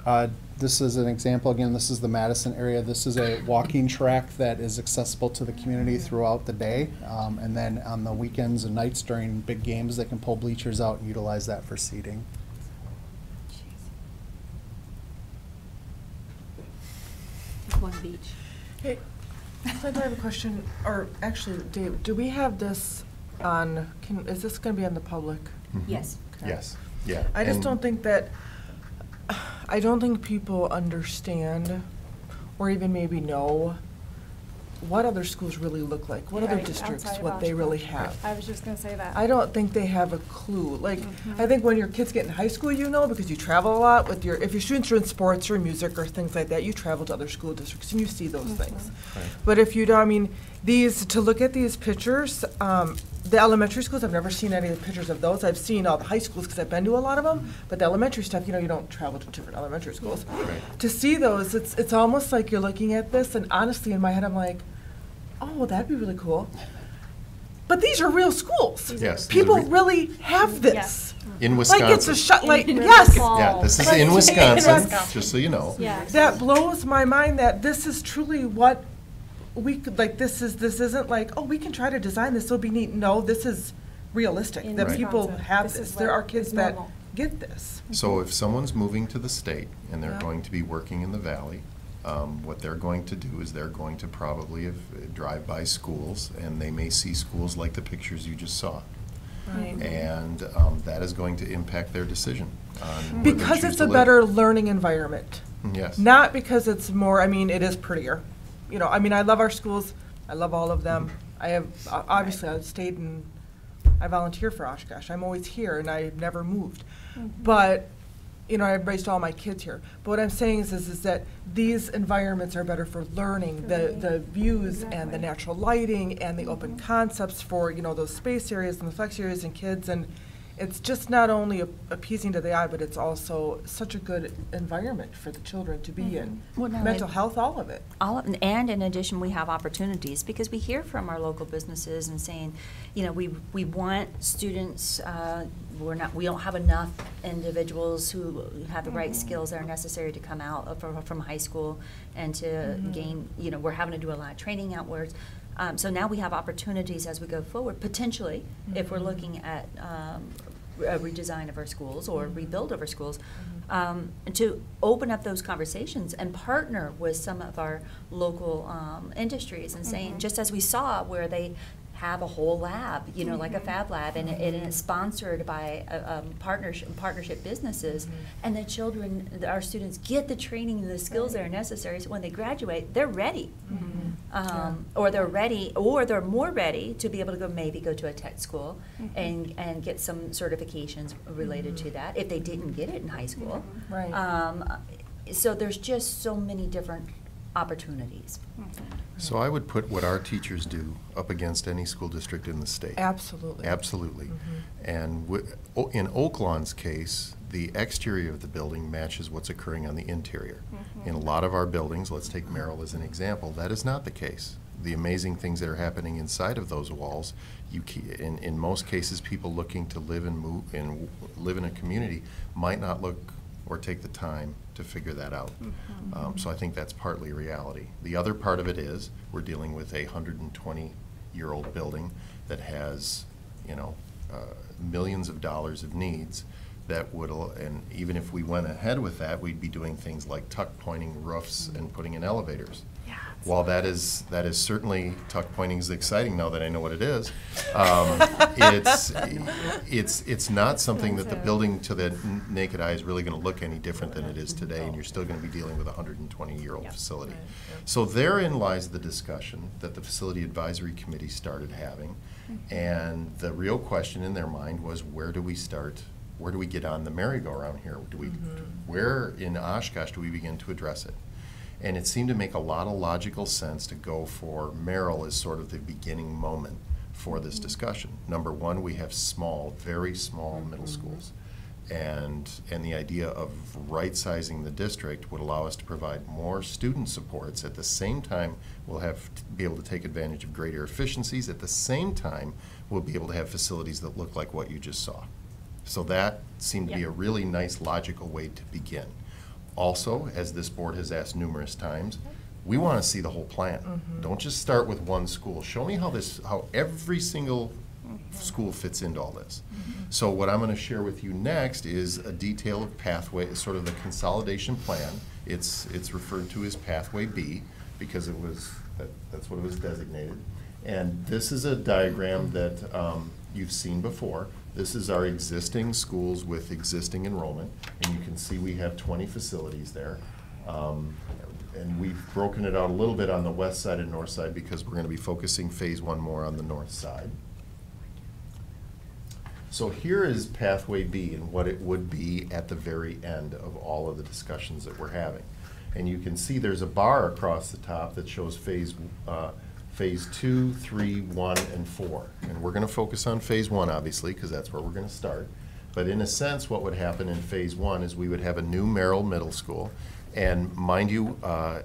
Uh, This is an example, again, this is the Madison area. This is a walking track that is accessible to the community throughout the day. Um, And then on the weekends and nights during big games, they can pull bleachers out and utilize that for seating. One beach. Hey, Clint, I have a question, or actually, Dave, do we have this on, can, is this gonna be on the public? Mhm. Yes. Okay. Yes, yeah. I just and- don't think that, I don't think people understand, or even maybe know, what other schools really look like, what other Right, districts, outside of what they really have. I was just gonna say that. I don't think they have a clue. Like, Mhm. I think when your kids get in high school, you know, because you travel a lot with your, if your students are in sports or music or things like that, you travel to other school districts and you see those things. But if you don't, I mean, these, to look at these pictures, um, the elementary schools, I've never seen any of the pictures of those. I've seen all the high schools because I've been to a lot of them. But the elementary stuff, you know, you don't travel to different elementary schools. To see those, it's, it's almost like you're looking at this and honestly, in my head, I'm like, oh, that'd be really cool. But these are real schools. Yes. People re- really have this. In Wisconsin. Like it's a shut, like, In yes. Yeah, this is Like, in in Wisconsin, Wisconsin. just so you know. Yeah. That blows my mind that this is truly what we could, like, this is, this isn't like, oh, we can try to design this, it'll be neat. No, this is realistic, In that people Wisconsin, have this this. is There what are kids is that normal. get this. So if someone's moving to the state and they're Yeah. going to be working in the valley, um, what they're going to do is they're going to probably have- drive by schools and they may see schools like the pictures you just saw. Right. And um, that is going to impact their decision on where they Because choose it's to a live. better learning environment. Yes. Not because it's more, I mean, it is prettier. You know, I mean, I love our schools, I love all of them. I have, obviously, I've stayed in, I volunteer for Oshkosh. I'm always here and I've never moved. Mm-hmm. But, you know, I've raised all my kids here. But what I'm saying is, is, is that these environments are better for learning, the, the views and the natural lighting and the open mm-hmm. concepts for, you know, those space areas and the flex areas and kids. And it's just not only appeasing to the eye, but it's also such a good environment for the children to be mm-hmm. in. Well, no, Mental it- health, all of it. All, of- and in addition, we have opportunities, because we hear from our local businesses and saying, you know, we, we want students, uh, we're not, we don't have enough individuals who have the right mm-hmm. skills that are necessary to come out from, from high school and to mm-hmm. gain, you know, we're having to do a lot of training outwards. Um, so now we have opportunities as we go forward, potentially, if we're looking at, um, a redesign of our schools or rebuild of our schools, um, to open up those conversations and partner with some of our local um, industries and saying, just as we saw where they have a whole lab, you know, like a fab lab, and, it, and it's sponsored by uh, um, partnership partnership businesses, and the children, our students get the training and the skills that are necessary, so when they graduate, they're ready. Um, or they're ready, or they're more ready to be able to go, maybe go to a tech school and, and get some certifications related to that, if they didn't get it in high school. Right. Um, so there's just so many different opportunities. So I would put what our teachers do up against any school district in the state. Absolutely. Absolutely. Mm-hmm. And wi- o- in Oaklawn's case, the exterior of the building matches what's occurring on the interior. Mm-hmm. In a lot of our buildings, let's take Merrill as an example, that is not the case. The amazing things that are happening inside of those walls, you, ca- in, in most cases, people looking to live and move, and live in a community might not look or take the time to figure that out. Um, So I think that's partly reality. The other part of it is, we're dealing with a hundred and twenty-year-old building that has, you know, uh, millions of dollars of needs that would, and even if we went ahead with that, we'd be doing things like tuck pointing roofs and putting in elevators. While that is, that is certainly, tuck pointing is exciting now that I know what it is, um, it's, it's, it's not something that the building to the n- naked eye is really gonna look any different than it is mm-hmm. today, and you're still gonna be dealing with a hundred and twenty-year-old facility. So therein lies the discussion that the Facility Advisory Committee started having, mm-hmm. and the real question in their mind was, where do we start, where do we get on the merry-go-round here? Do we, mm-hmm. where in Oshkosh do we begin to address it? And it seemed to make a lot of logical sense to go for Merrill as sort of the beginning moment for this discussion. Number one, we have small, very small middle mm-hmm. schools. And, and the idea of right-sizing the district would allow us to provide more student supports. At the same time, we'll have, to be able to take advantage of greater efficiencies. At the same time, we'll be able to have facilities that look like what you just saw. So that seemed to be a really nice logical way to begin. Also, as this board has asked numerous times, we want to see the whole plan. Don't just start with one school. Show me how this, how every single school fits into all this. So what I'm going to share with you next is a detailed pathway, sort of the consolidation plan. It's, it's referred to as Pathway B because it was, that, that's what it was designated. And this is a diagram that um, you've seen before. This is our existing schools with existing enrollment, and you can see we have 20 facilities there. Um, and we've broken it out a little bit on the west side and north side because we're gonna be focusing phase one more on the north side. So here is pathway B and what it would be at the very end of all of the discussions that we're having. And you can see there's a bar across the top that shows phase, uh, phase two, three, one, and four. And we're gonna focus on phase one, obviously, because that's where we're gonna start. But in a sense, what would happen in phase one is we would have a new Merrill Middle School. And mind you, uh,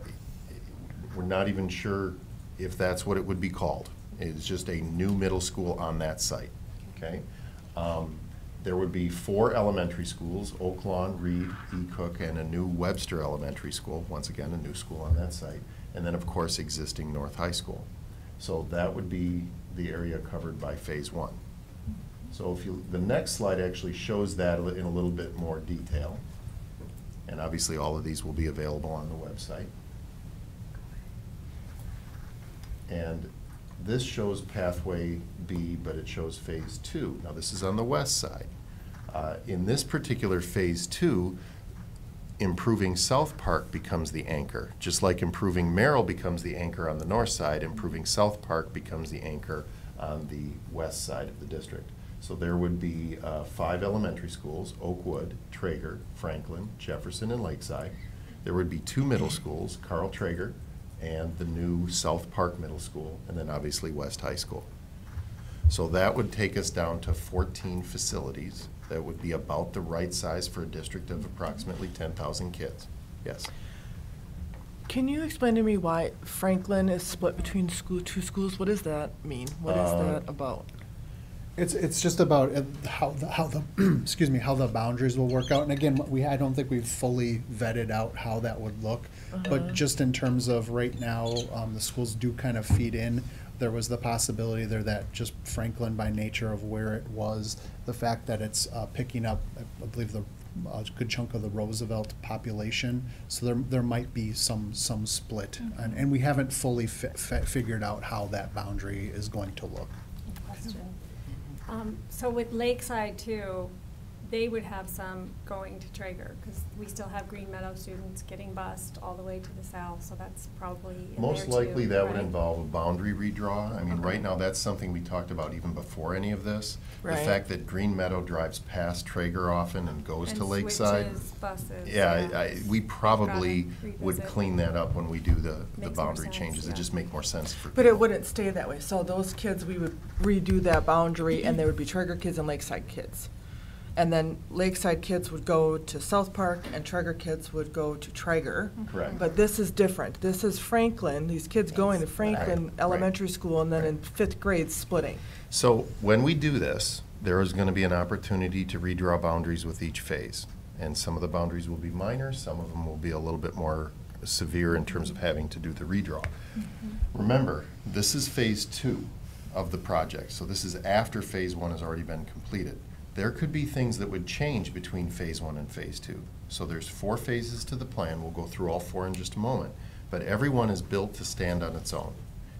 we're not even sure if that's what it would be called. It's just a new middle school on that site, okay? Um, There would be four elementary schools, Oaklawn, Reed, E. Cook, and a new Webster Elementary School, once again, a new school on that site. And then, of course, existing North High School. So that would be the area covered by Phase One. So if you, the next slide actually shows that in a little bit more detail. And obviously, all of these will be available on the website. And this shows pathway B, but it shows phase two. Now, this is on the west side. Uh, In this particular phase two, improving South Park becomes the anchor. Just like improving Merrill becomes the anchor on the north side, improving South Park becomes the anchor on the west side of the district. So there would be uh, five elementary schools, Oakwood, Traeger, Franklin, Jefferson, and Lakeside. There would be two middle schools, Carl Traeger and the new South Park Middle School, and then obviously West High School. So that would take us down to 14 facilities. That would be about the right size for a district of approximately 10,000 kids. Yes. Can you explain to me why Franklin is split between school, two schools? What does that mean? What is Uh, that about? It's, it's just about uh, how, the- how the, excuse me, how the boundaries will work out. And again, we, I don't think we've fully vetted out how that would look. But just in terms of right now, um, the schools do kind of feed in. There was the possibility there that just Franklin by nature of where it was, the fact that it's, uh, picking up, I believe the, a good chunk of the Roosevelt population. So there, there might be some, some split. And, and we haven't fully fi- fi- figured out how that boundary is going to look. Um, So with Lakeside too, they would have some going to Traeger, because we still have Green Meadow students getting bused all the way to the south, so that's probably in there Most too, likely, that would involve a boundary redraw. I mean, Okay. right now, that's something we talked about even before any of this. The fact that Green Meadow drives past Traeger often and goes And to Lakeside. buses, Yeah, yeah. I- I, we probably would clean that up when we do the, the Makes more boundary sense, changes. It just make more sense for. But it wouldn't stay that way. So those kids, we would redo that boundary and there would be Traeger kids and Lakeside kids. And then Lakeside kids would go to South Park and Traeger kids would go to Traeger. Mm-hmm. Correct. But this is different. This is Franklin, these kids going to Franklin Right, Elementary School and then in fifth grade splitting. So when we do this, there is going to be an opportunity to redraw boundaries with each phase. And some of the boundaries will be minor, some of them will be a little bit more severe in terms of mm-hmm. having to do the redraw. Mm-hmm. Remember, this is phase two of the project, so this is after phase one has already been completed. There could be things that would change between phase one and phase two. So there's four phases to the plan, we'll go through all four in just a moment. But everyone is built to stand on its own.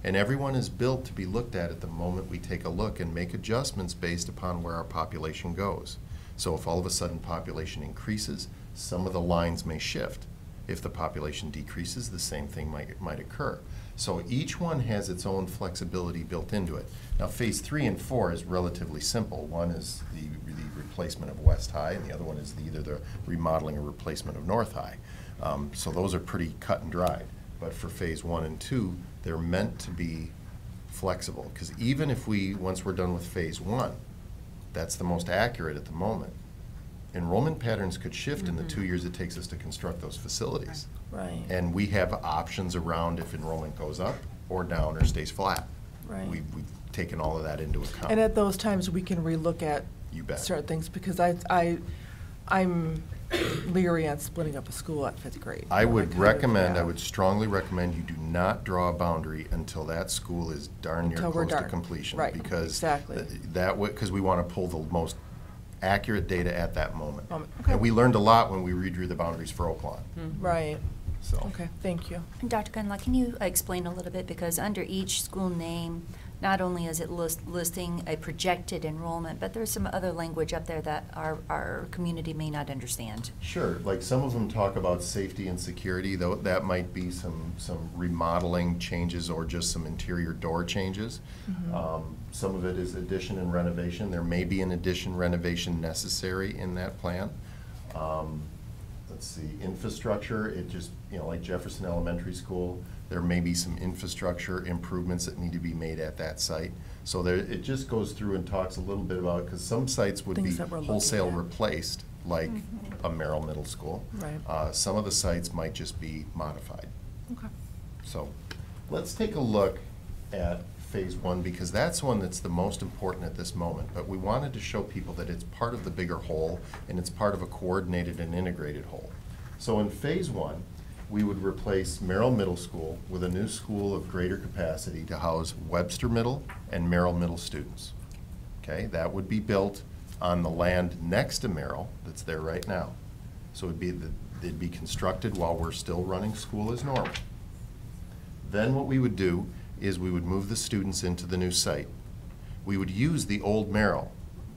And everyone is built to be looked at at the moment we take a look and make adjustments based upon where our population goes. So if all of a sudden population increases, some of the lines may shift. If the population decreases, the same thing might, might occur. So each one has its own flexibility built into it. Now, phase three and four is relatively simple. One is the, the replacement of West High, and the other one is the- either the remodeling or replacement of North High. Um, so those are pretty cut and dried. But for phase one and two, they're meant to be flexible. Because even if we, once we're done with phase one, that's the most accurate at the moment. Enrollment patterns could shift in the two years it takes us to construct those facilities. Right. And we have options around if enrollment goes up or down or stays flat. Right. We've, we've taken all of that into account. And at those times, we can relook at You bet. certain things because I, I, I'm leery on splitting up a school at fifth grade. I would kind of- recommend, I would strongly recommend you do not draw a boundary until that school is darn near Until we're close to done. completion. Right, Because exactly. th- that, because we want to pull the most accurate data at that moment. Moment, okay. And we learned a lot when we redrew the boundaries for Oaklawn, mm-hmm. Right, so. okay, thank you. And Dr. Gunlaw, can you explain a little bit, because under each school name, not only is it list, listing a projected enrollment, but there's some other language up there that our, our community may not understand. Sure, like some of them talk about safety and security, though that might be some, some remodeling changes or just some interior door changes. Um, Some of it is addition and renovation. There may be an addition renovation necessary in that plan. Um, Let's see, infrastructure, it just, you know, like Jefferson Elementary School, there may be some infrastructure improvements that need to be made at that site. So there, it just goes through and talks a little bit about, because some sites would be Things that we're looking wholesale at. replaced, like a Merrill Middle School. Right. Uh, Some of the sites might just be modified. Okay. So let's take a look at phase one, because that's one that's the most important at this moment. But we wanted to show people that it's part of the bigger whole, and it's part of a coordinated and integrated whole. So in phase one, we would replace Merrill Middle School with a new school of greater capacity to house Webster Middle and Merrill Middle students. Okay, that would be built on the land next to Merrill, that's there right now. So it'd be, the- they'd be constructed while we're still running school as normal. Then what we would do is we would move the students into the new site. We would use the old Merrill.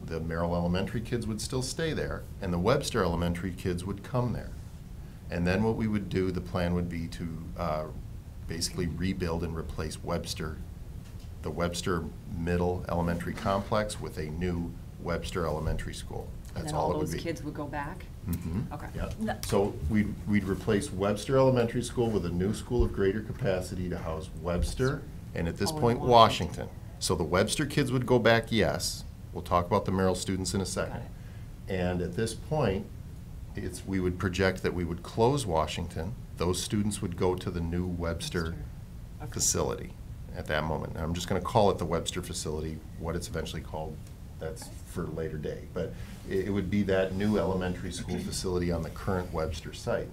The Merrill Elementary kids would still stay there, and the Webster Elementary kids would come there. And then what we would do, the plan would be to uh, basically rebuild and replace Webster, the Webster Middle Elementary Complex with a new Webster Elementary School. That's then all all it would those be. kids would go back? Mhm. Okay. Yeah. So we'd, we'd replace Webster Elementary School with a new school of greater capacity to house Webster, and at this Oh, point, Washington. Washington. So the Webster kids would go back, yes. We'll talk about the Merrill students in a second. And at this point, it's, we would project that we would close Washington. Those students would go to the new Webster Okay. facility at that moment. And I'm just gonna call it the Webster facility, what it's eventually called, that's for later day. But it, it would be that new elementary school facility on the current Webster site.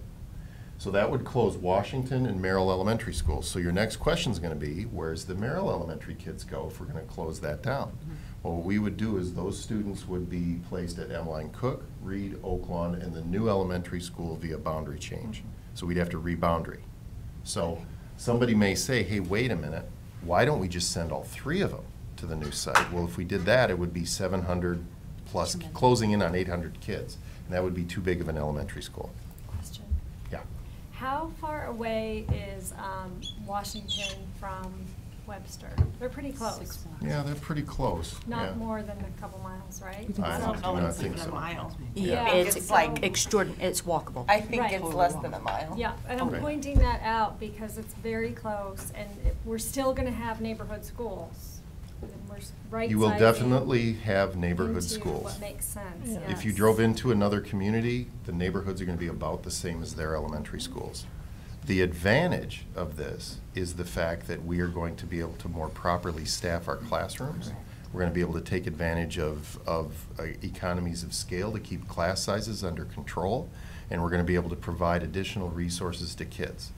So that would close Washington and Merrill Elementary Schools. So your next question is gonna be, where's the Merrill Elementary kids go if we're gonna close that down? Mm-hmm. Well, what we would do is those students would be placed at Emmeline Cook, Reed, Oaklawn, and the new elementary school via boundary change. Mm-hmm. So we'd have to reboundary. So somebody may say, hey, wait a minute, why don't we just send all three of them to the new site? Well, if we did that, it would be seven hundred plus, closing in on eight hundred kids. And that would be too big of an elementary school. Question. Yeah. How far away is um, Washington from Webster? They're pretty close. Six blocks. Yeah, they're pretty close. yeah. Not more than a couple miles, right? I So- do not think so. Yeah. It's It's like so- extraordinary, it's walkable. I think Right. it's less than a mile. Yeah, and I'm Okay. pointing that out because it's very close, and it- we're still gonna have neighborhood schools. And We're right You will definitely have neighborhood schools. What makes sense, yes. If you drove into another community, the neighborhoods are gonna be about the same as their elementary schools. The advantage of this is the fact that we are going to be able to more properly staff our classrooms. We're gonna be able to take advantage of, of uh, economies of scale to keep class sizes under control, and we're gonna be able to provide additional resources to kids.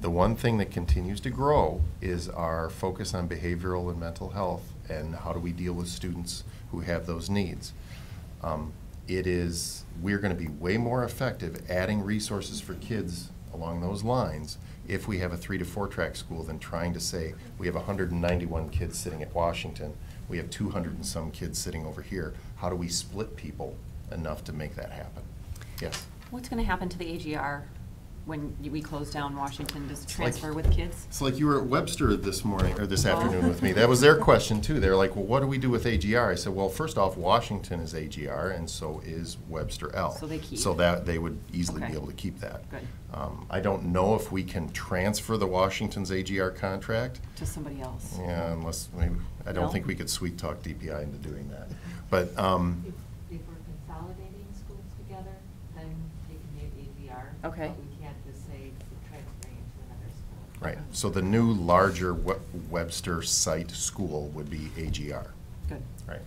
The one thing that continues to grow is our focus on behavioral and mental health, and how do we deal with students who have those needs. Um, It is, we're gonna be way more effective adding resources for kids along those lines if we have a three to four track school than trying to say, we have hundred and ninety-one kids sitting at Washington, we have two hundred and some kids sitting over here. How do we split people enough to make that happen? Yes? What's gonna happen to the AGR when we close down Washington? Does it It's like- transfer with kids? It's like you were at Webster this morning, or this Oh. afternoon with me. That was their question too. They're like, well, what do we do with AGR? I said, well, first off, Washington is AGR and so is Webster L. So they keep. So that, they would easily be able to keep that. Good. Um, I don't know if we can transfer the Washington's AGR contract. To somebody else? Yeah, unless, maybe, I don't No? think we could sweet talk DPI into doing that. But, um, If, if we're consolidating schools together, then it can be AGR. Okay. But we can't just say we're transferring it to another school. Right, so the new larger We- Webster site school would be AGR, Good. right?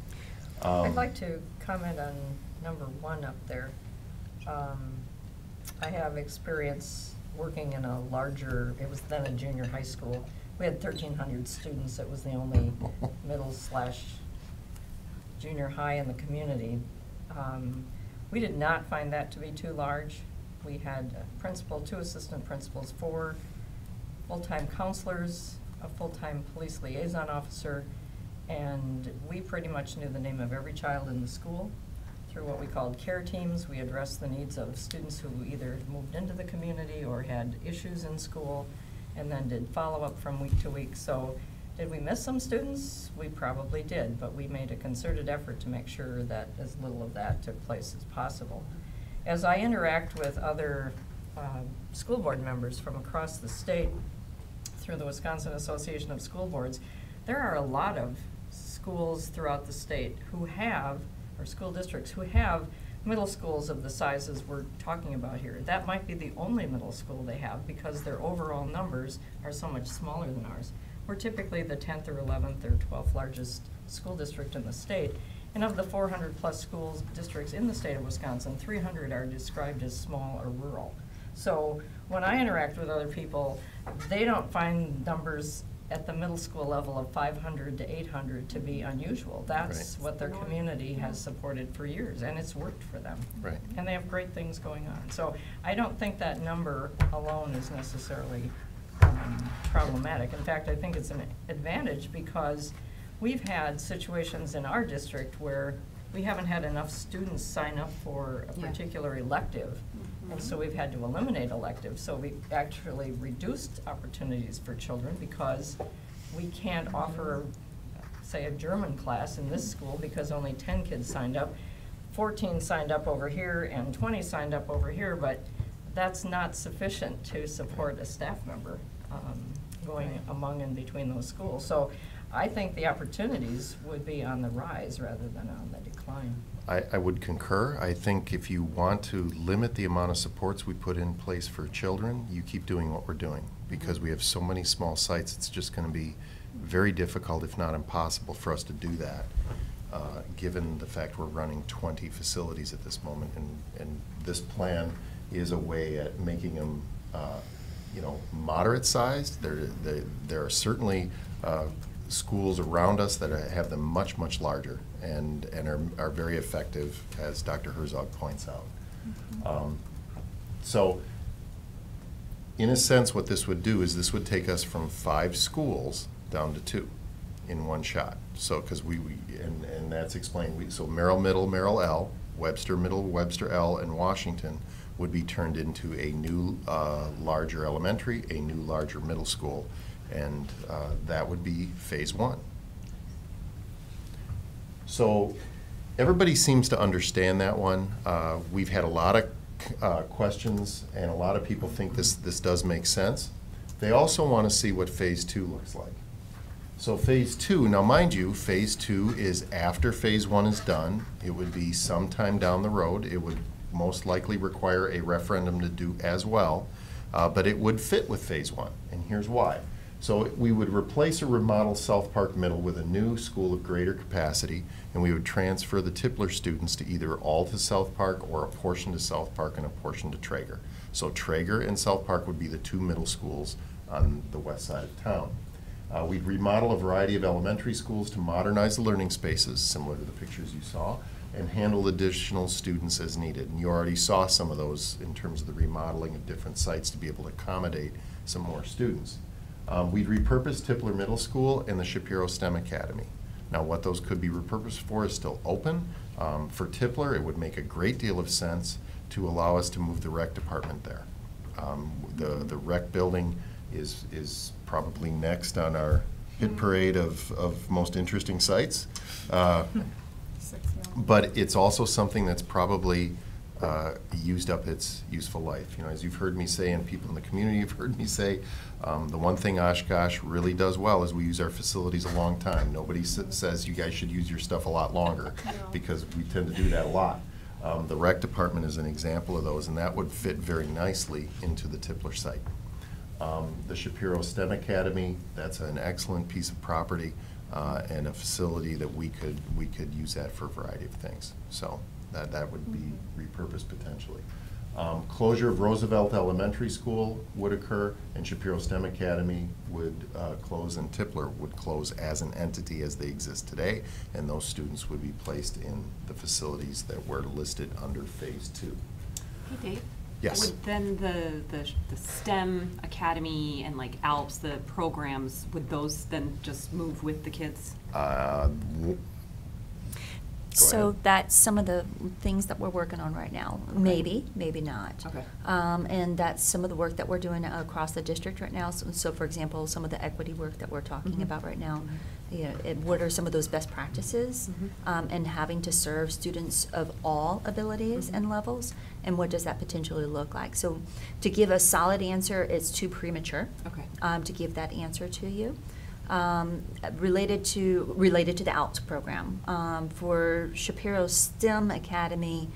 I'd Um, like to comment on number one up there. Um, I have experience working in a larger, it was then a junior high school. We had thirteen hundred students. It was the only middle slash junior high in the community. Um, We did not find that to be too large. We had a principal, two assistant principals, four full-time counselors, a full-time police liaison officer, And we pretty much knew the name of every child in the school. Through what we called care teams, we addressed the needs of students who either moved into the community or had issues in school, and then did follow-up from week to week. So did we miss some students? We probably did, but we made a concerted effort to make sure that as little of that took place as possible. As I interact with other um, school board members from across the state through the Wisconsin Association of School Boards, there are a lot of schools throughout the state who have, or school districts who have middle schools of the sizes we're talking about here. That might be the only middle school they have because their overall numbers are so much smaller than ours. We're typically the tenth or eleventh or twelfth largest school district in the state. And of the four hundred plus schools, districts in the state of Wisconsin, three hundred are described as small or rural. So when I interact with other people, they don't find numbers at the middle school level of five hundred to eight hundred to be unusual. That's Right. what their community has supported for years, and it's worked for them. Right. And they have great things going on. So I don't think that number alone is necessarily um, problematic. In fact, I think it's an advantage because we've had situations in our district where we haven't had enough students sign up for a Yeah. particular elective. And so we've had to eliminate electives. So we actually reduced opportunities for children because we can't offer, say, a German class in this school because only ten kids signed up. Fourteen signed up over here and twenty signed up over here, but that's not sufficient to support a staff member um, going among and between those schools. So I think the opportunities would be on the rise rather than on the decline. I, I would concur. I think if you want to limit the amount of supports we put in place for children, you keep doing what we're doing. Because we have so many small sites, it's just going to be very difficult, if not impossible, for us to do that, uh, given the fact we're running 20 facilities at this moment. And, and this plan is a way at making them, uh, you know, moderate-sized. There, there- there are certainly uh, schools around us that have them much, much larger and, and are, are very effective, as Dr. Herzog points out. Um, So, in a sense, what this would do is this would take us from five schools down to two in one shot. So, because we, we, and, and that's explained, we, so Merrill Middle, Merrill L, Webster Middle, Webster L, and Washington would be turned into a new, uh, larger elementary, a new, larger middle school, and, uh, that would be phase one. So, everybody seems to understand that one. Uh, We've had a lot of uh, questions, and a lot of people think this, this does make sense. They also want to see what Phase Two looks like. So Phase Two, now mind you, Phase Two is after Phase One is done. It would be sometime down the road. It would most likely require a referendum to do as well, uh, but it would fit with Phase One, and here's why. So we would replace or remodel South Park Middle with a new school of greater capacity, and we would transfer the Tipler students to either all to South Park or a portion to South Park and a portion to Traeger. So Traeger and South Park would be the two middle schools on the west side of town. Uh, We'd remodel a variety of elementary schools to modernize the learning spaces, similar to the pictures you saw, and handle additional students as needed. And you already saw some of those in terms of the remodeling of different sites to be able to accommodate some more students. Um, We'd repurpose Tipler Middle School and the Shapiro STEM Academy. Now, what those could be repurposed for is still open. Um, For Tipler, it would make a great deal of sense to allow us to move the rec department there. Um, The, the rec building is, is probably next on our hit parade of, of most interesting sites. Uh, But it's also something that's probably uh, used up its useful life. You know, as you've heard me say, and people in the community have heard me say, um, the one thing Oshkosh really does well is we use our facilities a long time. Nobody s- says you guys should use your stuff a lot longer, because we tend to do that a lot. Um, The rec department is an example of those, and that would fit very nicely into the Tipler site. Um, The Shapiro STEM Academy, that's an excellent piece of property uh, and a facility that we could, we could use that for a variety of things. So that, that would be repurposed potentially. Um, Closure of Roosevelt Elementary School would occur, and Shapiro STEM Academy would uh, close, and Tipler would close as an entity as they exist today, and those students would be placed in the facilities that were listed under Phase Two. Hey, Dave, Yes. Would then the, the, the STEM Academy and like ALPS, the programs, would those then just move with the kids? Uh, So ahead. that's some of the things that we're working on right now. Maybe, maybe not. Okay. Um, and that's some of the work that we're doing across the district right now. So, so for example, some of the equity work that we're talking Mhm. about right now, you know, it, what are some of those best practices? Mhm. Um, and having to serve students of all abilities and levels, and what does that potentially look like? So to give a solid answer, it's too premature Okay. um, to give that answer to you. Um, related to related to the ALT program um, for Shapiro STEM Academy,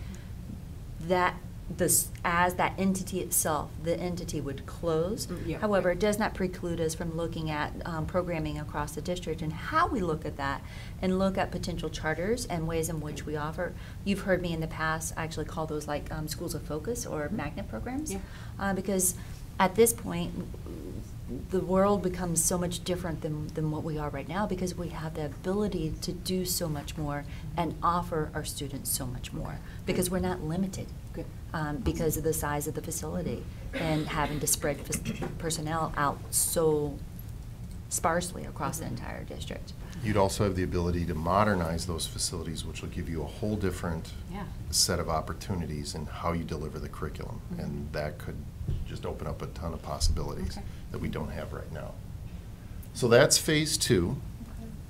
that this as that entity itself, the entity would close. Mm, yeah. However, it does not preclude us from looking at um, programming across the district and how we look at that and look at potential charters and ways in which we offer. You've heard me in the past actually call those like um, schools of focus or magnet programs Yeah. uh, because at this point, the world becomes so much different than, than what we are right now because we have the ability to do so much more and offer our students so much more because we're not limited um, because of the size of the facility and having to spread fas- personnel out so sparsely across the entire district. You'd also have the ability to modernize those facilities, which will give you a whole different Yeah. set of opportunities in how you deliver the curriculum. Mhm. And that could just open up a ton of possibilities Okay. That we don't have right now. So that's phase two.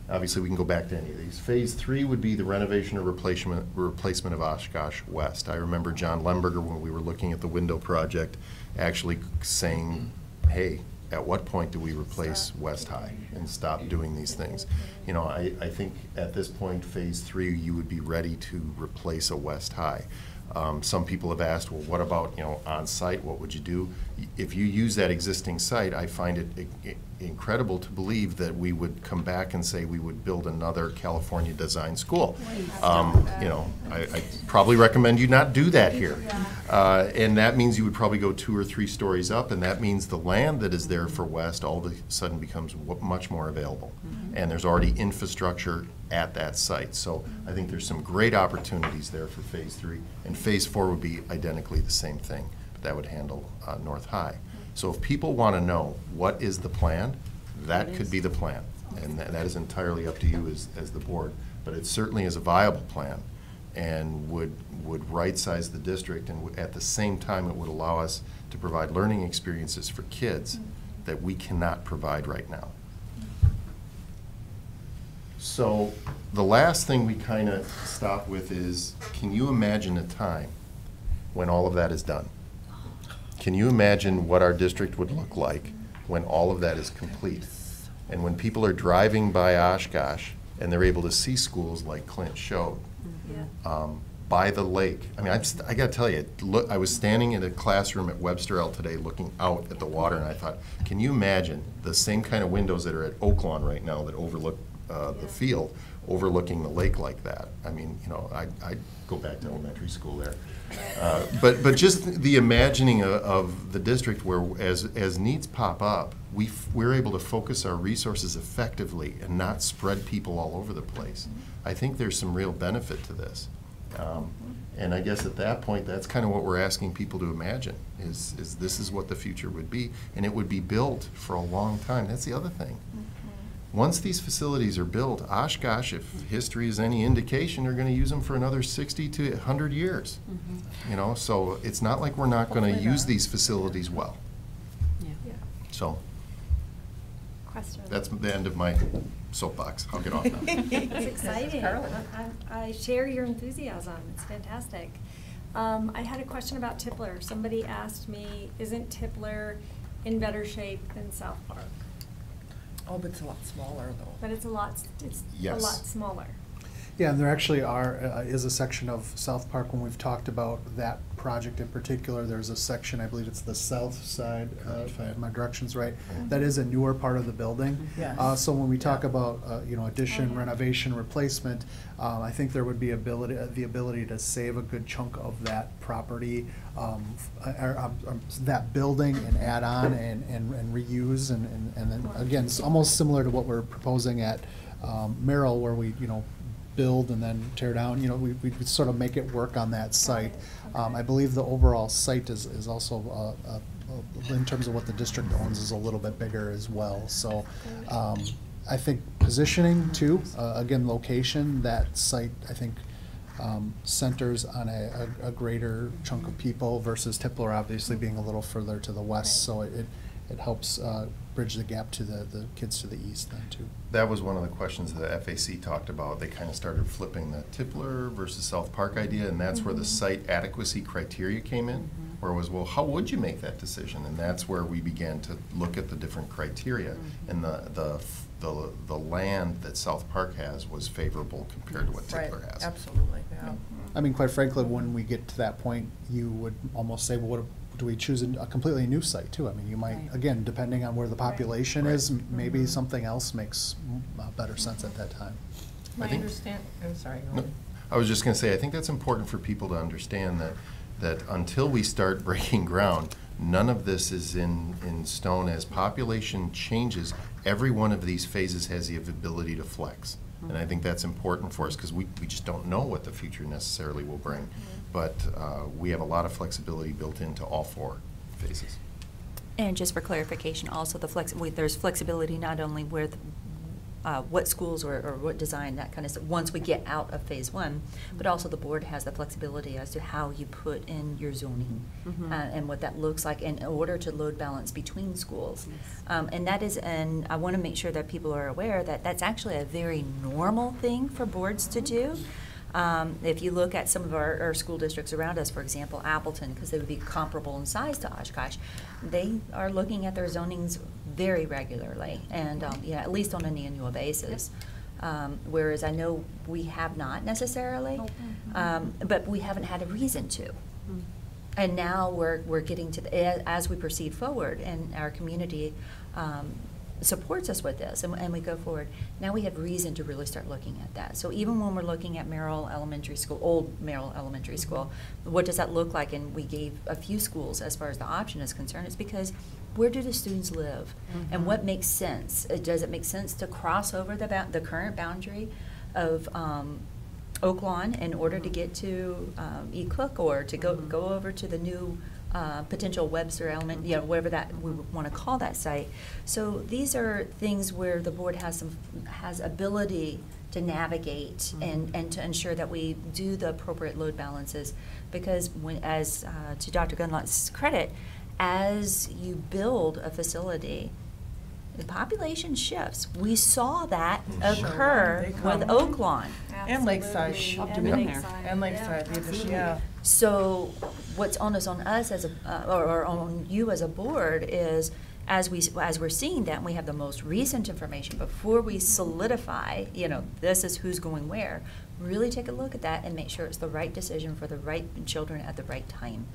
Obviously, we can go back to any of these. Phase three would be the renovation or replacement, replacement of Oshkosh West. I remember John Lemberger, when we were looking at the window project, actually saying, hey, at what point do we replace West High and stop doing these things? You know, I, I think at this point, phase three, you would be ready to replace a West High. Um, some people have asked, well, what about, you know, on-site, what would you do? If you use that existing site, I find it i- i- incredible to believe that we would come back and say we would build another California design school. Um, you know, I, I probably recommend you not do that here. Uh, and that means you would probably go two or three stories up, and that means the land that is there for West all of a sudden becomes much more available. And there's already infrastructure at that site. So I think there's some great opportunities there for Phase Three. And Phase Four would be identically the same thing. That would handle uh, North High. So if people want to know what is the plan, that could be the plan. And tha- that is entirely up to you as, as the board. But it certainly is a viable plan and would, would right-size the district. And at the same time, it would allow us to provide learning experiences for kids mm-hmm. that we cannot provide right now. So the last thing we kind of stop with is, can you imagine a time when all of that is done? Can you imagine what our district would look like when all of that is complete? And when people are driving by Oshkosh and they're able to see schools like Clint showed, um, by the lake. I mean, I'm, st- I gotta tell you, look, I was standing in a classroom at Webster L today, looking out at the water, and I thought, can you imagine the same kind of windows that are at Oaklawn right now that overlook uh, the field, overlooking the lake like that? I mean, you know, I, I go back to elementary school there. Uh, But, but just the imagining of, of the district where, as, as needs pop up, we, we're able to focus our resources effectively and not spread people all over the place. I think there's some real benefit to this. Um, And I guess at that point, that's kind of what we're asking people to imagine, is, is this is what the future would be. And it would be built for a long time. That's the other thing. Once these facilities are built, Oshkosh, if history is any indication, are gonna use them for another sixty to hundred years. You know, so it's not like we're not gonna use not. these facilities well. Yeah. Yeah. So, Question. that's the end of my soapbox. I'll get off now. It's exciting. I, I share your enthusiasm. It's fantastic. Um, I had a question about Tipler. Somebody asked me, isn't Tipler in better shape than South Park? Oh, but it's a lot smaller, though. But it's a lot, it's a Yes. lot smaller. Yeah, and there actually are, uh, is a section of South Park when we've talked about that project in particular. There's a section, I believe it's the south side, uh, if I have my directions right, that is a newer part of the building. Yes. Uh, So when we talk about, uh, you know, addition, yeah. renovation, replacement, uh, I think there would be ability, uh, the ability to save a good chunk of that property, um, f- uh, or, um, um, that building and add on and, and and reuse and, and- and then, again, it's almost similar to what we're proposing at um, Merrill where we, you know, build and then tear down, you know, we, we sort of make it work on that site. Um, I believe the overall site is, is also, uh, uh, in terms of what the district owns, is a little bit bigger as well. So, um, I think positioning too, uh, again, location, that site, I think, um, centers on a, a a greater chunk of people versus Tipler obviously being a little further to the west, so it, it helps, uh, bridge the gap to the, the kids to the east then too. That was one of the questions the FAC talked about. They kind of started flipping the Tipler versus South Park idea, and that's where the mm-hmm. site adequacy criteria came in, mm-hmm. where it was, well, how would you make that decision? And that's where we began to look at the different criteria. Mm-hmm. And the, the, the, the land that South Park has was favorable compared to what Right, has. absolutely, yeah. I mean, quite frankly, when we get to that point, you would almost say, well, what, do we choose a a completely new site too? I mean, you might, Right. again, depending on where the population is, m- maybe Mhm. something else makes uh, better sense at that time. My think- understand, I'm sorry, go No, ahead. I was just gonna say, I think that's important for people to understand that, that until we start breaking ground, none of this is in, in stone. As population changes, every one of these phases has the ability to flex. And I think that's important for us, because we, we just don't know what the future necessarily will bring. But, uh, we have a lot of flexibility built into all four phases. And just for clarification, also the flex, we- there's flexibility not only with uh, what schools or, or what design, that kind of stuff, once we get out of phase one, but also the board has the flexibility as to how you put in your zoning Mhm. uh, and what that looks like in order to load balance between schools. Yes. Um, And that is, and I want to make sure that people are aware that that's actually a very normal thing for boards to do. Um, If you look at some of our, our school districts around us, for example, Appleton, because they would be comparable in size to Oshkosh, they are looking at their zonings very regularly, and, um, yeah, at least on an annual basis. Um, Whereas I know we have not necessarily, um, but we haven't had a reason to. Mm. And now we're, we're getting to, the as we proceed forward and our community um, supports us with this and, and we go forward, now we have reason to really start looking at that. So even when we're looking at Merrill Elementary School, old Merrill Elementary School, what does that look like? And we gave a few schools as far as the option is concerned, it's because where do the students live? And what makes sense? Uh, Does it make sense to cross over the, the current boundary of, um, Oaklawn in order to get to um, E Cook or to go, Mhm. go over to the new uh, potential Webster element, you know, whatever that, we want to call that site. So these are things where the board has some, has ability to navigate and, and to ensure that we do the appropriate load balances. Because when, as, uh, to Dr. Gunlott's credit, as you build a facility, the population shifts. We saw that occur They with come. Oaklawn. And Lakeside. Absolutely. And Middle. Lakeside. And Lakeside, the addition, yeah. So what's on us, on us as a, uh, or or on you as a board is, as we, as we're seeing that, and we have the most recent information, before we solidify, you know, this is who's going where, really take a look at that and make sure it's the right decision for the right children at the right time.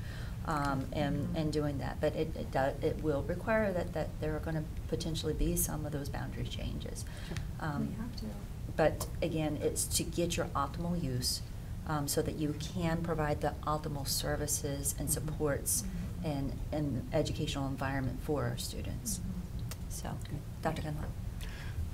Um, and, and doing that, but it, it does, it will require that, that there are gonna potentially be some of those boundary changes. Um, We have to. But again, it's to get your optimal use, um, so that you can provide the optimal services and supports and, and educational environment for our students. So, Dr. Gunlap.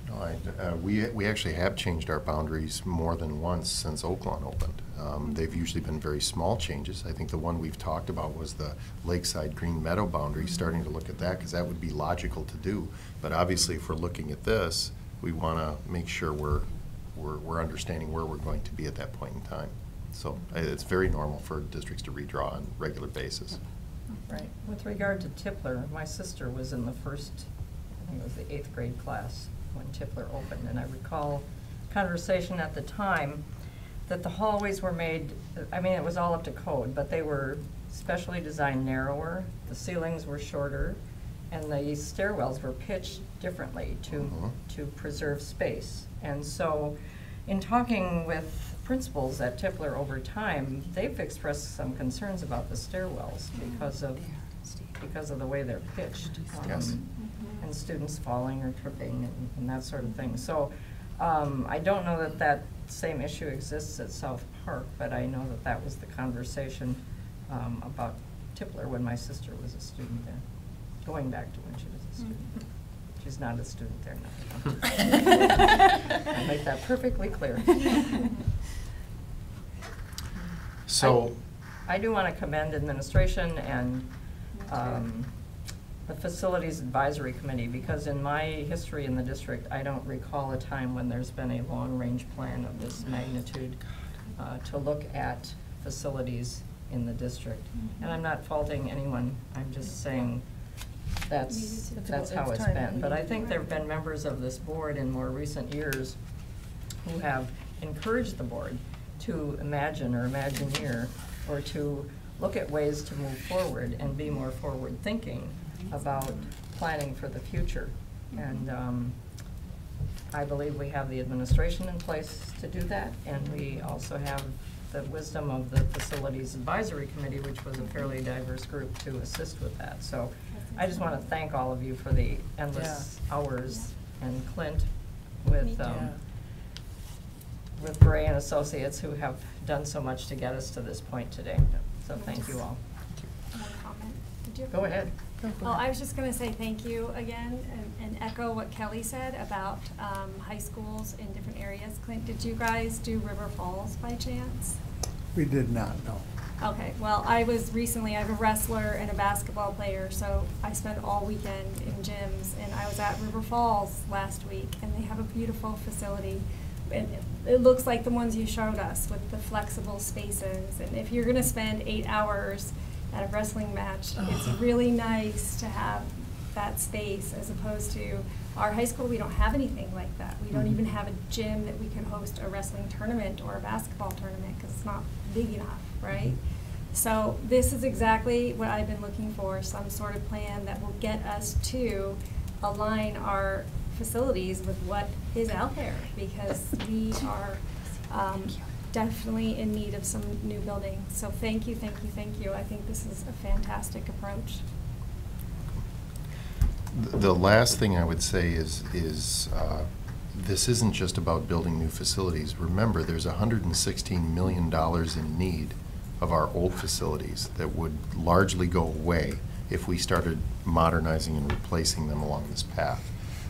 No, I, uh, we, we actually have changed our boundaries more than once since Oaklawn opened. Um, they've usually been very small changes. I think the one we've talked about was the Lakeside Green Meadow boundary, starting to look at that, because that would be logical to do. But obviously, if we're looking at this, we want to make sure we're, we're, we're understanding where we're going to be at that point in time. So uh, it's very normal for districts to redraw on a regular basis. Right. With regard to Tipler, my sister was in the first, I think it was the eighth grade class when Tipler opened, and I recall conversation at the time that the hallways were made, I mean, it was all up to code, but they were specially designed narrower, the ceilings were shorter, and the stairwells were pitched differently to, Mhm. to preserve space. And so, in talking with principals at Tipler over time, they've expressed some concerns about the stairwells because of, because of the way they're pitched. Yes. And students falling or tripping and, and that sort of thing. So, um, I don't know that that same issue exists at South Park, but I know that that was the conversation, um, about Tipler when my sister was a student there, going back to when she was a student. She's not a student there now. I'll make that perfectly clear. So, I do want to commend administration and um, the Facilities Advisory Committee, because in my history in the district, I don't recall a time when there's been a long-range plan of this magnitude uh, to look at facilities in the district. And I'm not faulting anyone, I'm just saying that's, that's how it's been. But I think there have been members of this board in more recent years who have encouraged the board to imagine or imagineer or to look at ways to move forward and be more forward-thinking about planning for the future. And um, I believe we have the administration in place to do that, and we also have the wisdom of the Facilities Advisory Committee, which was a fairly diverse group to assist with that. So I just want to thank all of you for the endless hours, and Clint with, um, with Gray and Associates who have done so much to get us to this point today. So thank you all. One comment. Did you have- Go ahead. Well, I was just gonna say thank you again and- and echo what Kelly said about um, high schools in different areas. Clint, did you guys do River Falls by chance? We did not, no. Okay, well, I was recently, I'm a wrestler and a basketball player, so I spent all weekend in gyms, and I was at River Falls last week, and they have a beautiful facility. And it- it looks like the ones you showed us with the flexible spaces, and if you're gonna spend eight hours at a wrestling match, it's really nice to have that space as opposed to our high school, we don't have anything like that. We don't Mhm. even have a gym that we can host a wrestling tournament or a basketball tournament, because it's not big enough, right? So this is exactly what I've been looking for, some sort of plan that will get us to align our facilities with what is out there, because we are um, definitely in need of some new buildings. So thank you, thank you, thank you. I think this is a fantastic approach. the last thing I would say is, is uh, this isn't just about building new facilities. Remember, there's $116 million in need of our old facilities that would largely go away if we started modernizing and replacing them along this path.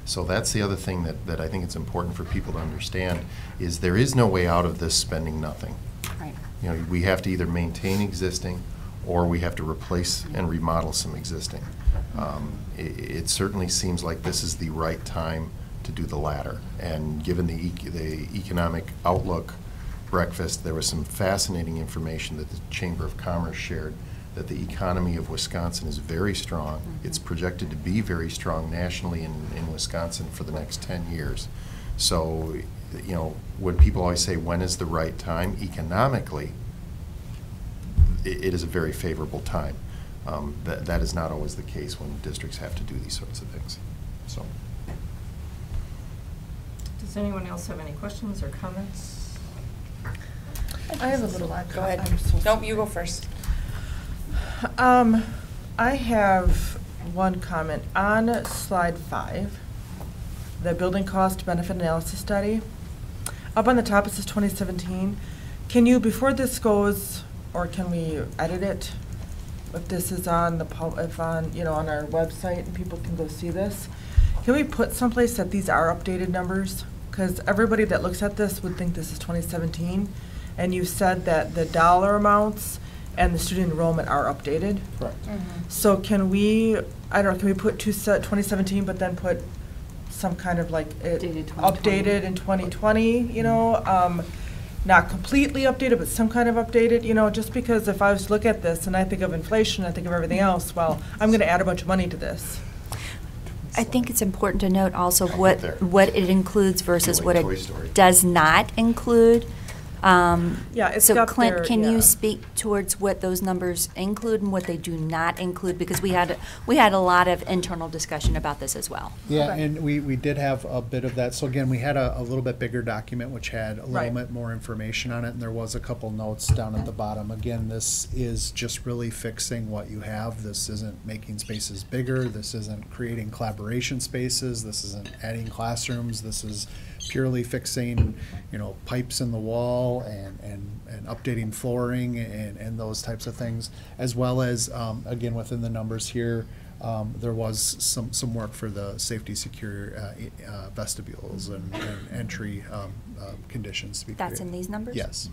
So that's the other thing that, that I think it's important for people to understand, is there is no way out of this spending nothing. Right. You know, we have to either maintain existing, or we have to replace and remodel some existing. Um, i- It certainly seems like this is the right time to do the latter. And given the, ec- the economic outlook breakfast, there was some fascinating information that the Chamber of Commerce shared, that the economy of Wisconsin is very strong. It's projected to be very strong nationally in, in Wisconsin for the next 10 years. So, you know, when people always say, when is the right time? Economically, i- it is a very favorable time. Um, That, that is not always the case when districts have to do these sorts of things, so. Does anyone else have any questions or comments? I have a little. Go ahead. I'm so Nope, you go first. Um, I have one comment. On slide five, the building cost benefit analysis study, up on the top it says 2017. Can you, before this goes, or can we edit it? If this is on the, if on, you know, on our website and people can go see this, can we put someplace that these are updated numbers? Because everybody that looks at this would think this is 2017. And you said that the dollar amounts and the student enrollment are updated. Correct. So can we, I don't know, can we put two se- 2017, but then put some kind of like it Updated in 2020, you know? um, Not completely updated, but some kind of updated, you know, just because if I was to look at this and I think of inflation, I think of everything else, well, I'm gonna add a bunch of money to this. I think it's important to note also what, what it includes versus what it does not include. Um, Yeah, it's So got Clint, their- can yeah. you speak towards what those numbers include and what they do not include? Because we had, we had a lot of internal discussion about this as well. Yeah, Okay. and we, we did have a bit of that. So again, we had a, a little bit bigger document which had a little Right. bit more information on it, and there was a couple notes down at the bottom. Again, this is just really fixing what you have. This isn't making spaces bigger. This isn't creating collaboration spaces. This isn't adding classrooms. This is purely fixing, you know, pipes in the wall and, and, and updating flooring and, and those types of things, as well as, um, again, within the numbers here, um, there was some, some work for the safety secure uh, uh, vestibules and and entry um, uh, conditions to be That's created. in these numbers? Yes.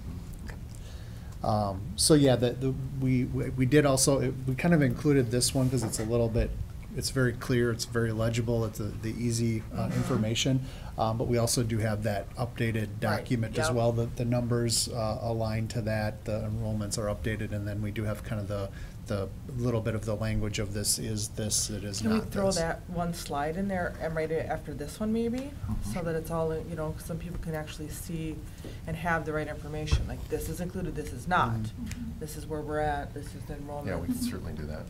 Um, So, yeah, the, the, we, we we did also, it- we kind of included this one because it's a little bit, it's very clear, it's very legible, it's a- the easy uh, information. Um, But we also do have that updated document as yep. well, the, the numbers uh, align to that, the enrollments are updated, and then we do have kind of the, the little bit of the language of this is this, it is not. Can we not throw this. that one slide in there and write it after this one maybe? So that it's all, you know, some people can actually see and have the right information, like this is included, this is not. Mhm. This is where we're at, this is the enrollment. Yeah, we can certainly do that.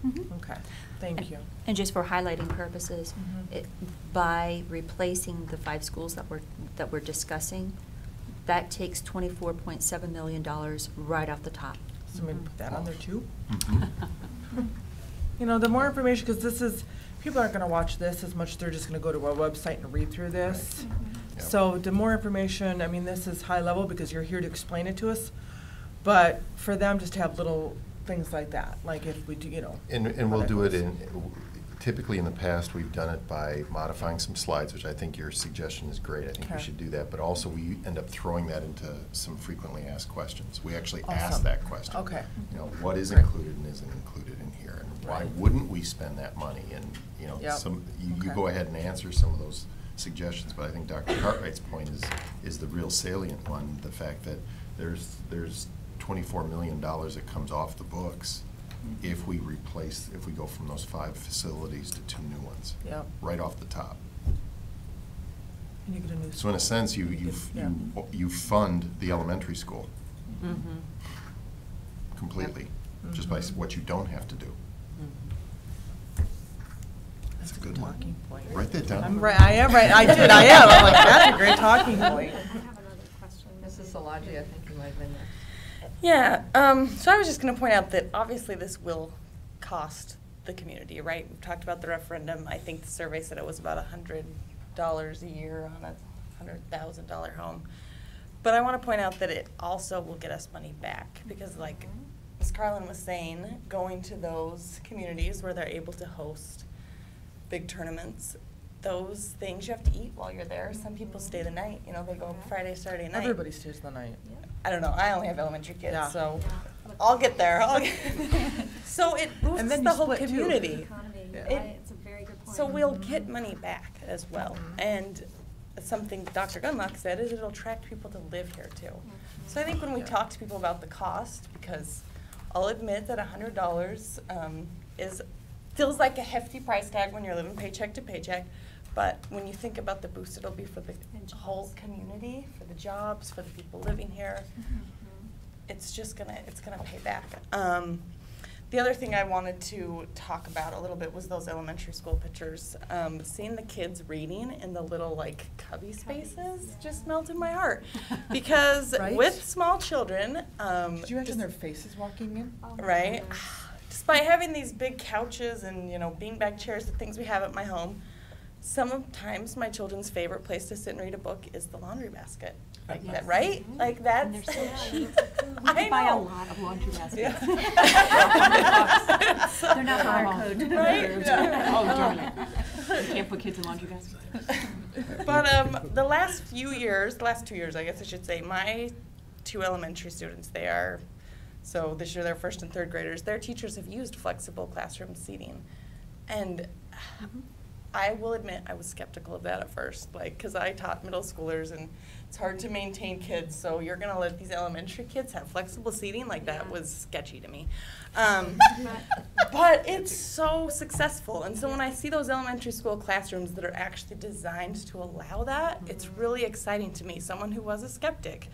Okay, thank you. And just for highlighting purposes, Mhm. it, by replacing the five schools that we're, that we're discussing, that takes twenty-four point seven million dollars right off the top. So maybe put that on there too? Mhm. You know, the more information, because this is, people aren't gonna watch this as much, they're just gonna go to our website and read through this. Yep. So the more information, I mean, this is high level because you're here to explain it to us, but for them just to have little things like that, like if we do, you know. And, and we'll do it in, typically in the past, we've done it by modifying some slides, which I think your suggestion is great. I think we should do that, but also we end up throwing that into some frequently asked questions. We actually ask that question. Okay. You know, what is included and isn't included in here? And why Right. wouldn't we spend that money? And, you know, Yep. some, you, you go ahead and answer some of those suggestions, but I think Dr. Cartwright's point is, is the real salient one, the fact that there's, there's twenty-four million dollars that comes off the books if we replace, if we go from those five facilities to two new ones. Yep. Right off the top. And you get a new. So in a school. sense, you, you, Yeah. you, you fund the elementary school Mm-hmm. completely, just by s- Mhm. what you don't have to do. That's a good good one. talking point. Write that down. I'm right, I am right, I did, I am, I'm like, that's a great talking point. I have another question. Mrs. Salaji, I think you might have been there. Yeah, um, so I was just gonna point out that obviously this will cost the community, right? We've talked about the referendum, I think the survey said it was about a hundred dollars a year on a hundred thousand dollar home. But I wanna point out that it also will get us money back, because like Ms. Carlin was saying, going to those communities where they're able to host big tournaments, those things you have to eat while you're there. Some people stay the night, you know, they go Friday, Saturday night. Everybody stays the night. I don't know. I only have elementary kids, Yeah. so I'll get there. I'll get so it boosts And then the you whole split, too. community. Economy, Yeah. right, it's a very good point. So we'll get money back as well. Mhm. And something Dr. Gunlock said is it'll attract people to live here too. So I think when we Yeah. talk to people about the cost, because I'll admit that a hundred dollars um, is feels like a hefty price tag when you're living paycheck to paycheck. But when you think about the boost it'll be for the whole community, for the jobs, for the people living here, it's just gonna it's gonna pay back. Um, the other thing I wanted to talk about a little bit was those elementary school pictures. Um, seeing the kids reading in the little like cubby spaces just melted my heart because Right? with small children, um, Could you imagine just- their faces walking in? Oh right? Despite having these big couches and you know beanbag chairs, the things we have at my home, sometimes my children's favorite place to sit and read a book is the laundry basket. Like that, right? Like that's. And they're so cheap. I We could buy a lot of laundry baskets. Yeah. They're not barcode. Right? Yeah. Oh, darn it. You can't put kids in laundry baskets. But um, the last few years, the last two years, I guess I should say, my two elementary students, they are, so this year they're first and third graders, their teachers have used flexible classroom seating. And I will admit, I was skeptical of that at first, like, because I taught middle schoolers and it's hard to maintain kids, so you're gonna let these elementary kids have flexible seating, like, that was sketchy to me. Um, but it's so successful, and so when I see those elementary school classrooms that are actually designed to allow that, it's really exciting to me, someone who was a skeptic.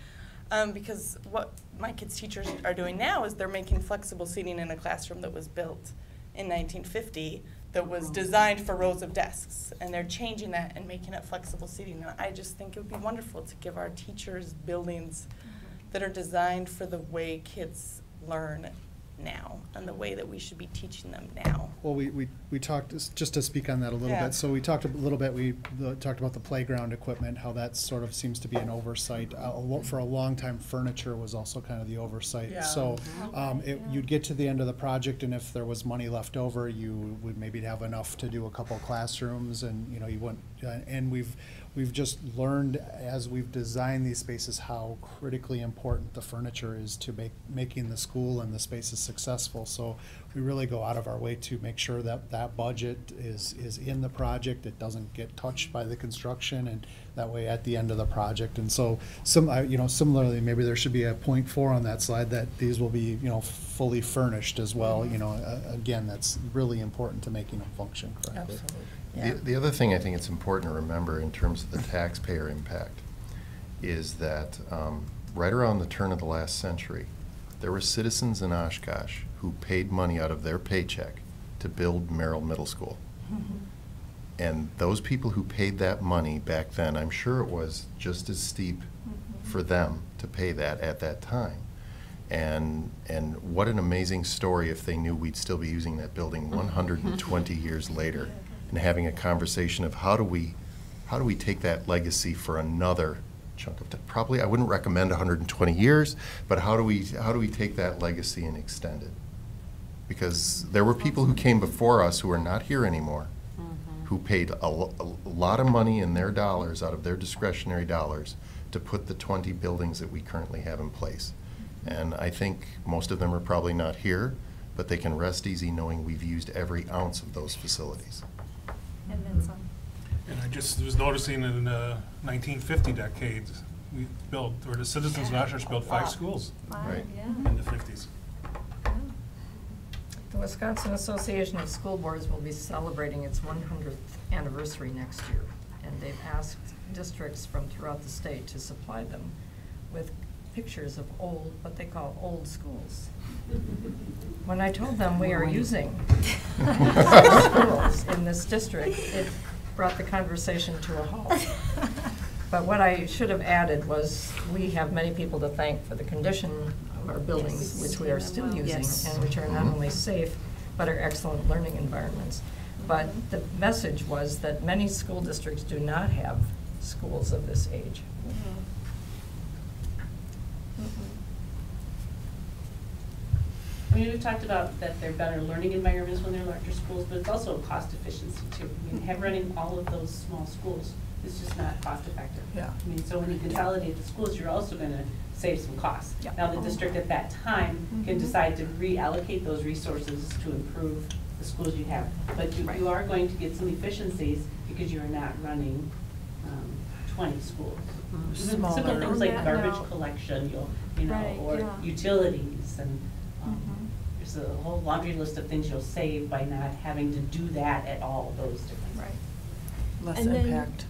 Um, because what my kids' teachers are doing now is they're making flexible seating in a classroom that was built in 1950 that was designed for rows of desks, and they're changing that and making it flexible seating. And I just think it would be wonderful to give our teachers buildings mm-hmm. that are designed for the way kids learn now and the way that we should be teaching them now. Well, we, we we talked, just to speak on that a little Yeah. bit, so we talked a little bit, we talked about the playground equipment, how that sort of seems to be an oversight. Uh, For a long time, furniture was also kind of the oversight. Yeah. So, um, it, you'd get to the end of the project, and if there was money left over, you would maybe have enough to do a couple classrooms, and, you know, you wouldn't, uh, and we've, we've just learned as we've designed these spaces how critically important the furniture is to make, making the school and the spaces successful. So we really go out of our way to make sure that that budget is, is in the project, it doesn't get touched by the construction, and that way at the end of the project. And so some, you know, similarly, maybe there should be a point four on that slide that these will be, you know, fully furnished as well, you know, uh, again, that's really important to making them function correctly. The, the other thing I think it's important to remember in terms of the taxpayer impact is that um, right around the turn of the last century, there were citizens in Oshkosh who paid money out of their paycheck to build Merrill Middle School. And those people who paid that money back then, I'm sure it was just as steep for them to pay that at that time. And, and what an amazing story if they knew we'd still be using that building 120 years later and having a conversation of how do we, how do we take that legacy for another chunk of time? Probably, I wouldn't recommend 120 years, but how do we, how do we take that legacy and extend it? Because there were people who came before us who are not here anymore, mm-hmm. who paid a, a lot of money in their dollars, out of their discretionary dollars, to put the 20 buildings that we currently have in place. Mm-hmm. And I think most of them are probably not here, but they can rest easy knowing we've used every ounce of those facilities. And then some. And I just was noticing in the 1950 decades, we built, or the citizens of Oshkosh built Wow. five schools Right. in the 50s. The Wisconsin Association of School Boards will be celebrating its 100th anniversary next year, and they've asked districts from throughout the state to supply them with pictures of old, what they call old schools. When I told them we are using schools in this district, it brought the conversation to a halt. But what I should have added was, we have many people to thank for the condition of our buildings, Yes. which we are still using, Yes. and which are not only safe, but are excellent learning environments. But the message was that many school districts do not have schools of this age. I mean, we've talked about that they're better learning environments when they're larger schools, but it's also a cost efficiency too. I mean, have running all of those small schools is just not cost effective. Yeah. I mean, so when you consolidate the schools, you're also gonna save some costs. Yeah. Now, the district at that time can Mhm. decide to reallocate those resources to improve the schools you have. But you, you are going to get some efficiencies because you are not running, um, twenty schools. Even Simple Smaller. things like Yeah, garbage no. collection, you'll, you know, Right, or yeah. utilities and. There's a whole laundry list of things you'll save by not having to do that at all those different. Right. Less And then impact.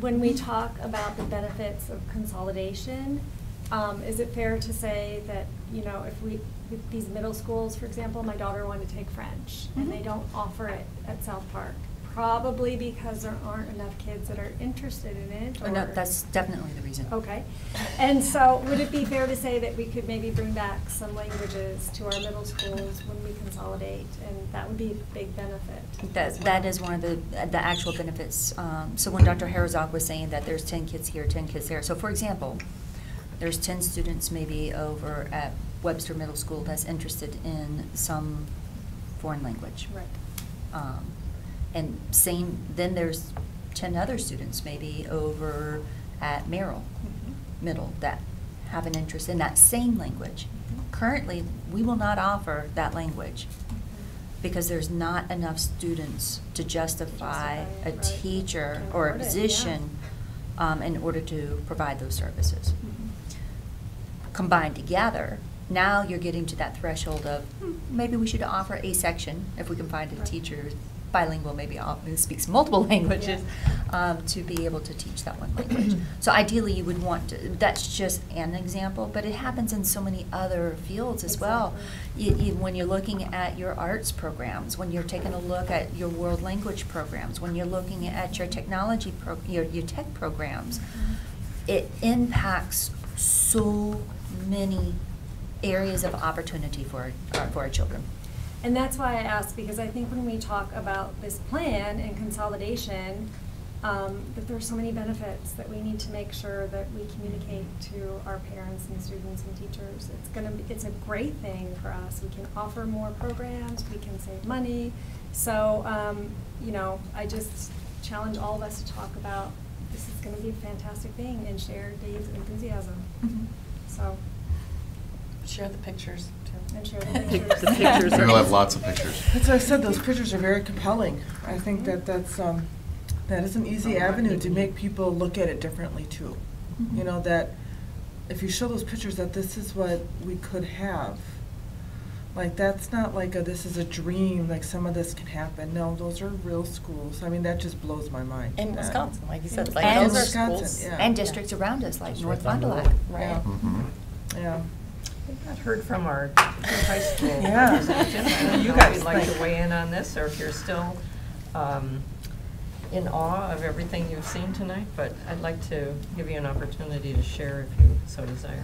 When we talk about the benefits of consolidation, um, is it fair to say that, you know, if we, with these middle schools, for example, my daughter wanted to take French, and they Mhm. don't offer it at South Park? Probably because there aren't enough kids that are interested in it, Oh, no, that's definitely the reason. Okay. And so would it be fair to say that we could maybe bring back some languages to our middle schools when we consolidate? And that would be a big benefit. That, well. is one of the, the actual benefits. Um, So when Dr. Herzog was saying that there's 10 kids here, 10 kids there, so for example, there's 10 students maybe over at Webster Middle School that's interested in some foreign language. Right. Um, And same, then there's 10 other students maybe over at Merrill Mhm. Middle that have an interest in that same language. Mhm. Currently, we will not offer that language because there's not enough students to justify Justify a right. teacher To or a afford it, yeah. position um, in order to provide those services. Mhm. Combined together, now you're getting to that threshold of, hmm, maybe we should offer a section, if we can find a Right. teacher bilingual, maybe all- who speaks multiple languages, um, to be able to teach that one language. So ideally, you would want to, that's just an example, but it happens in so many other fields as well. You, you, when you're looking at your arts programs, when you're taking a look at your world language programs, when you're looking at your technology pro, your, your tech programs, it impacts so many areas of opportunity for, our- for our children. And that's why I asked, because I think when we talk about this plan and consolidation, um, that are so many benefits that we need to make sure that we communicate to our parents and students and teachers. It's gonna be, it's a great thing for us. We can offer more programs, we can save money. So, um, you know, I just challenge all of us to talk about, this is gonna be a fantastic thing and share Dave's enthusiasm. Mhm. So, Share the pictures, too. and share the pictures. The pictures are- We'll have lots of pictures. That's what I said, those pictures are very compelling. I think that that's, um, that is an easy avenue to make people look at it differently too. You know, that if you show those pictures, that this is what we could have. Like, that's not like a, this is a dream, like some of this can happen. No, those are real schools. I mean, that just blows my mind. In that- Wisconsin, like you said, like And those are Wisconsin, schools. yeah. And districts around us, like North Fond du down the Lac. road. Right. Mhm. Yeah. We've not heard from our high school Yeah. representative. I don't You know guys if you'd like think. to weigh in on this, or if you're still um, in awe of everything you've seen tonight, but I'd like to give you an opportunity to share if you so desire.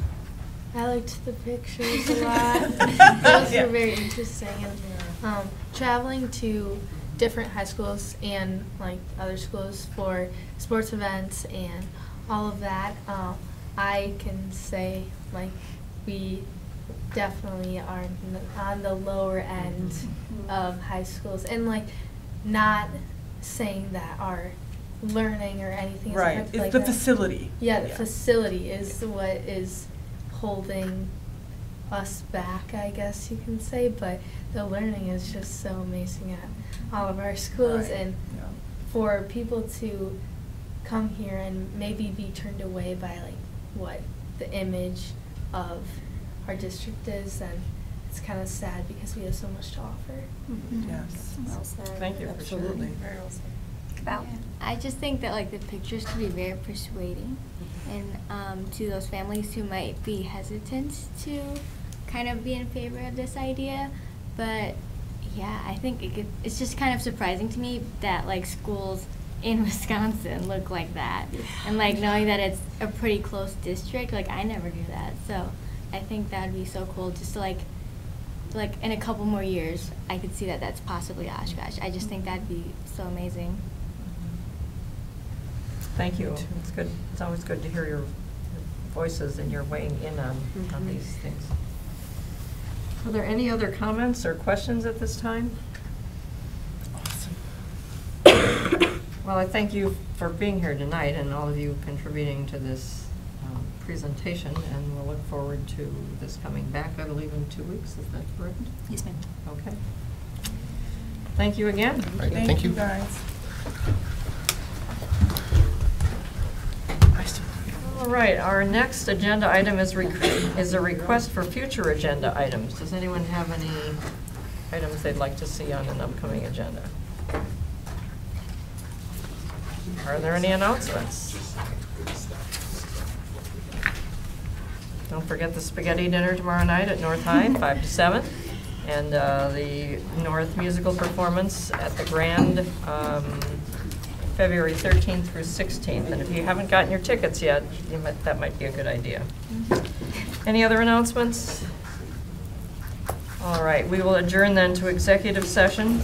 I liked the pictures a lot. Those Yeah. were very interesting. And um, traveling to different high schools and like other schools for sports events and all of that, um, I can say like we definitely are on the lower end mm-hmm. Mm-hmm. of high schools and like not saying that our learning or anything is Right, it's like the that. facility. Yeah, the Yeah. facility is what is holding us back, I guess you can say, but the learning is just so amazing at all of our schools Right, and yeah. for people to come here and maybe be turned away by like what the image of our district is, then it's kind of sad because we have so much to offer. Yes. Well said. Thank you for Absolutely. sharing. Very well said. Val? I just think that like the pictures can be very persuading, and um, to those families who might be hesitant to kind of be in favor of this idea, but yeah, I think it could, it's just kind of surprising to me that like schools in Wisconsin look like that, and like knowing that it's a pretty close district, like I never knew that, so I think that'd be so cool just to like like in a couple more years, I could see that that's possibly Oshkosh. I just think that'd be so amazing. Thank you. It's good, it's always good to hear your voices and your weighing in on, on mm-hmm. these things. Are there any other comments or questions at this time? Well, I thank you for being here tonight and all of you contributing to this presentation, and we'll look forward to this coming back, I believe, in two weeks. Is that correct? Yes, ma'am. Okay. Thank you again. All right, thank you. guys. All right, our next agenda item is, is a request for future agenda items. Does anyone have any items they'd like to see on an upcoming agenda? Are there any announcements? Don't forget the spaghetti dinner tomorrow night at North High, five to seven. And uh, the North musical performance at the Grand, um, February 13th through 16th. And if you haven't gotten your tickets yet, you might, that might be a good idea. Any other announcements? All right, we will adjourn then to executive session.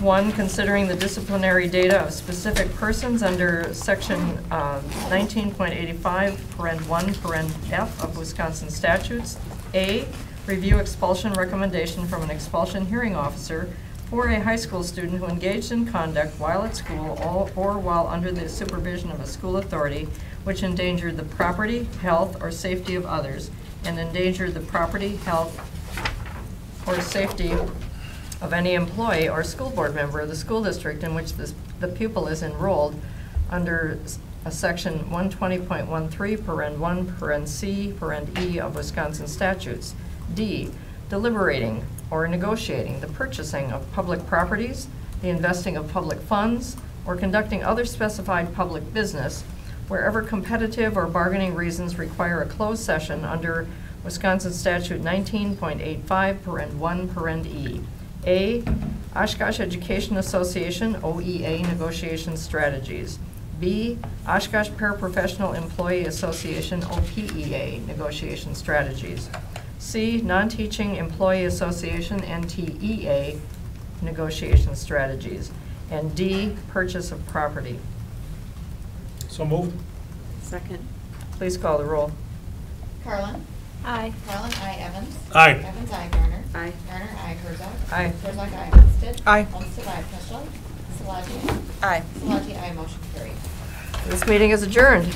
One, considering the disciplinary data of specific persons under section uh, 19.85, paren 1, paren F of Wisconsin statutes. A, review expulsion recommendation from an expulsion hearing officer for a high school student who engaged in conduct while at school or while under the supervision of a school authority which endangered the property, health, or safety of others, and endangered the property, health, or safety of any employee or school board member of the school district in which this- the pupil is enrolled under a section 120.13, paren 1, paren C, paren E of Wisconsin statutes. D, deliberating or negotiating the purchasing of public properties, the investing of public funds, or conducting other specified public business wherever competitive or bargaining reasons require a closed session under Wisconsin statute 19.85, paren 1, paren E. A, Oshkosh Education Association, OEA negotiation strategies. B, Oshkosh Paraprofessional Employee Association, OPEA negotiation strategies. C, non-teaching employee association, NTEA, negotiation strategies. And D, purchase of property. So moved. Second. Please call the roll. Carlin? Aye. Carlin, aye. Evans? Aye. Evans, aye. Garner? Aye. Garner, aye. Herzog? Aye. Herzog, aye. Olmsted? Aye. Olmsted, aye. Peschel? Solaji? Aye. Solaji, aye. Motion carried. This meeting is adjourned.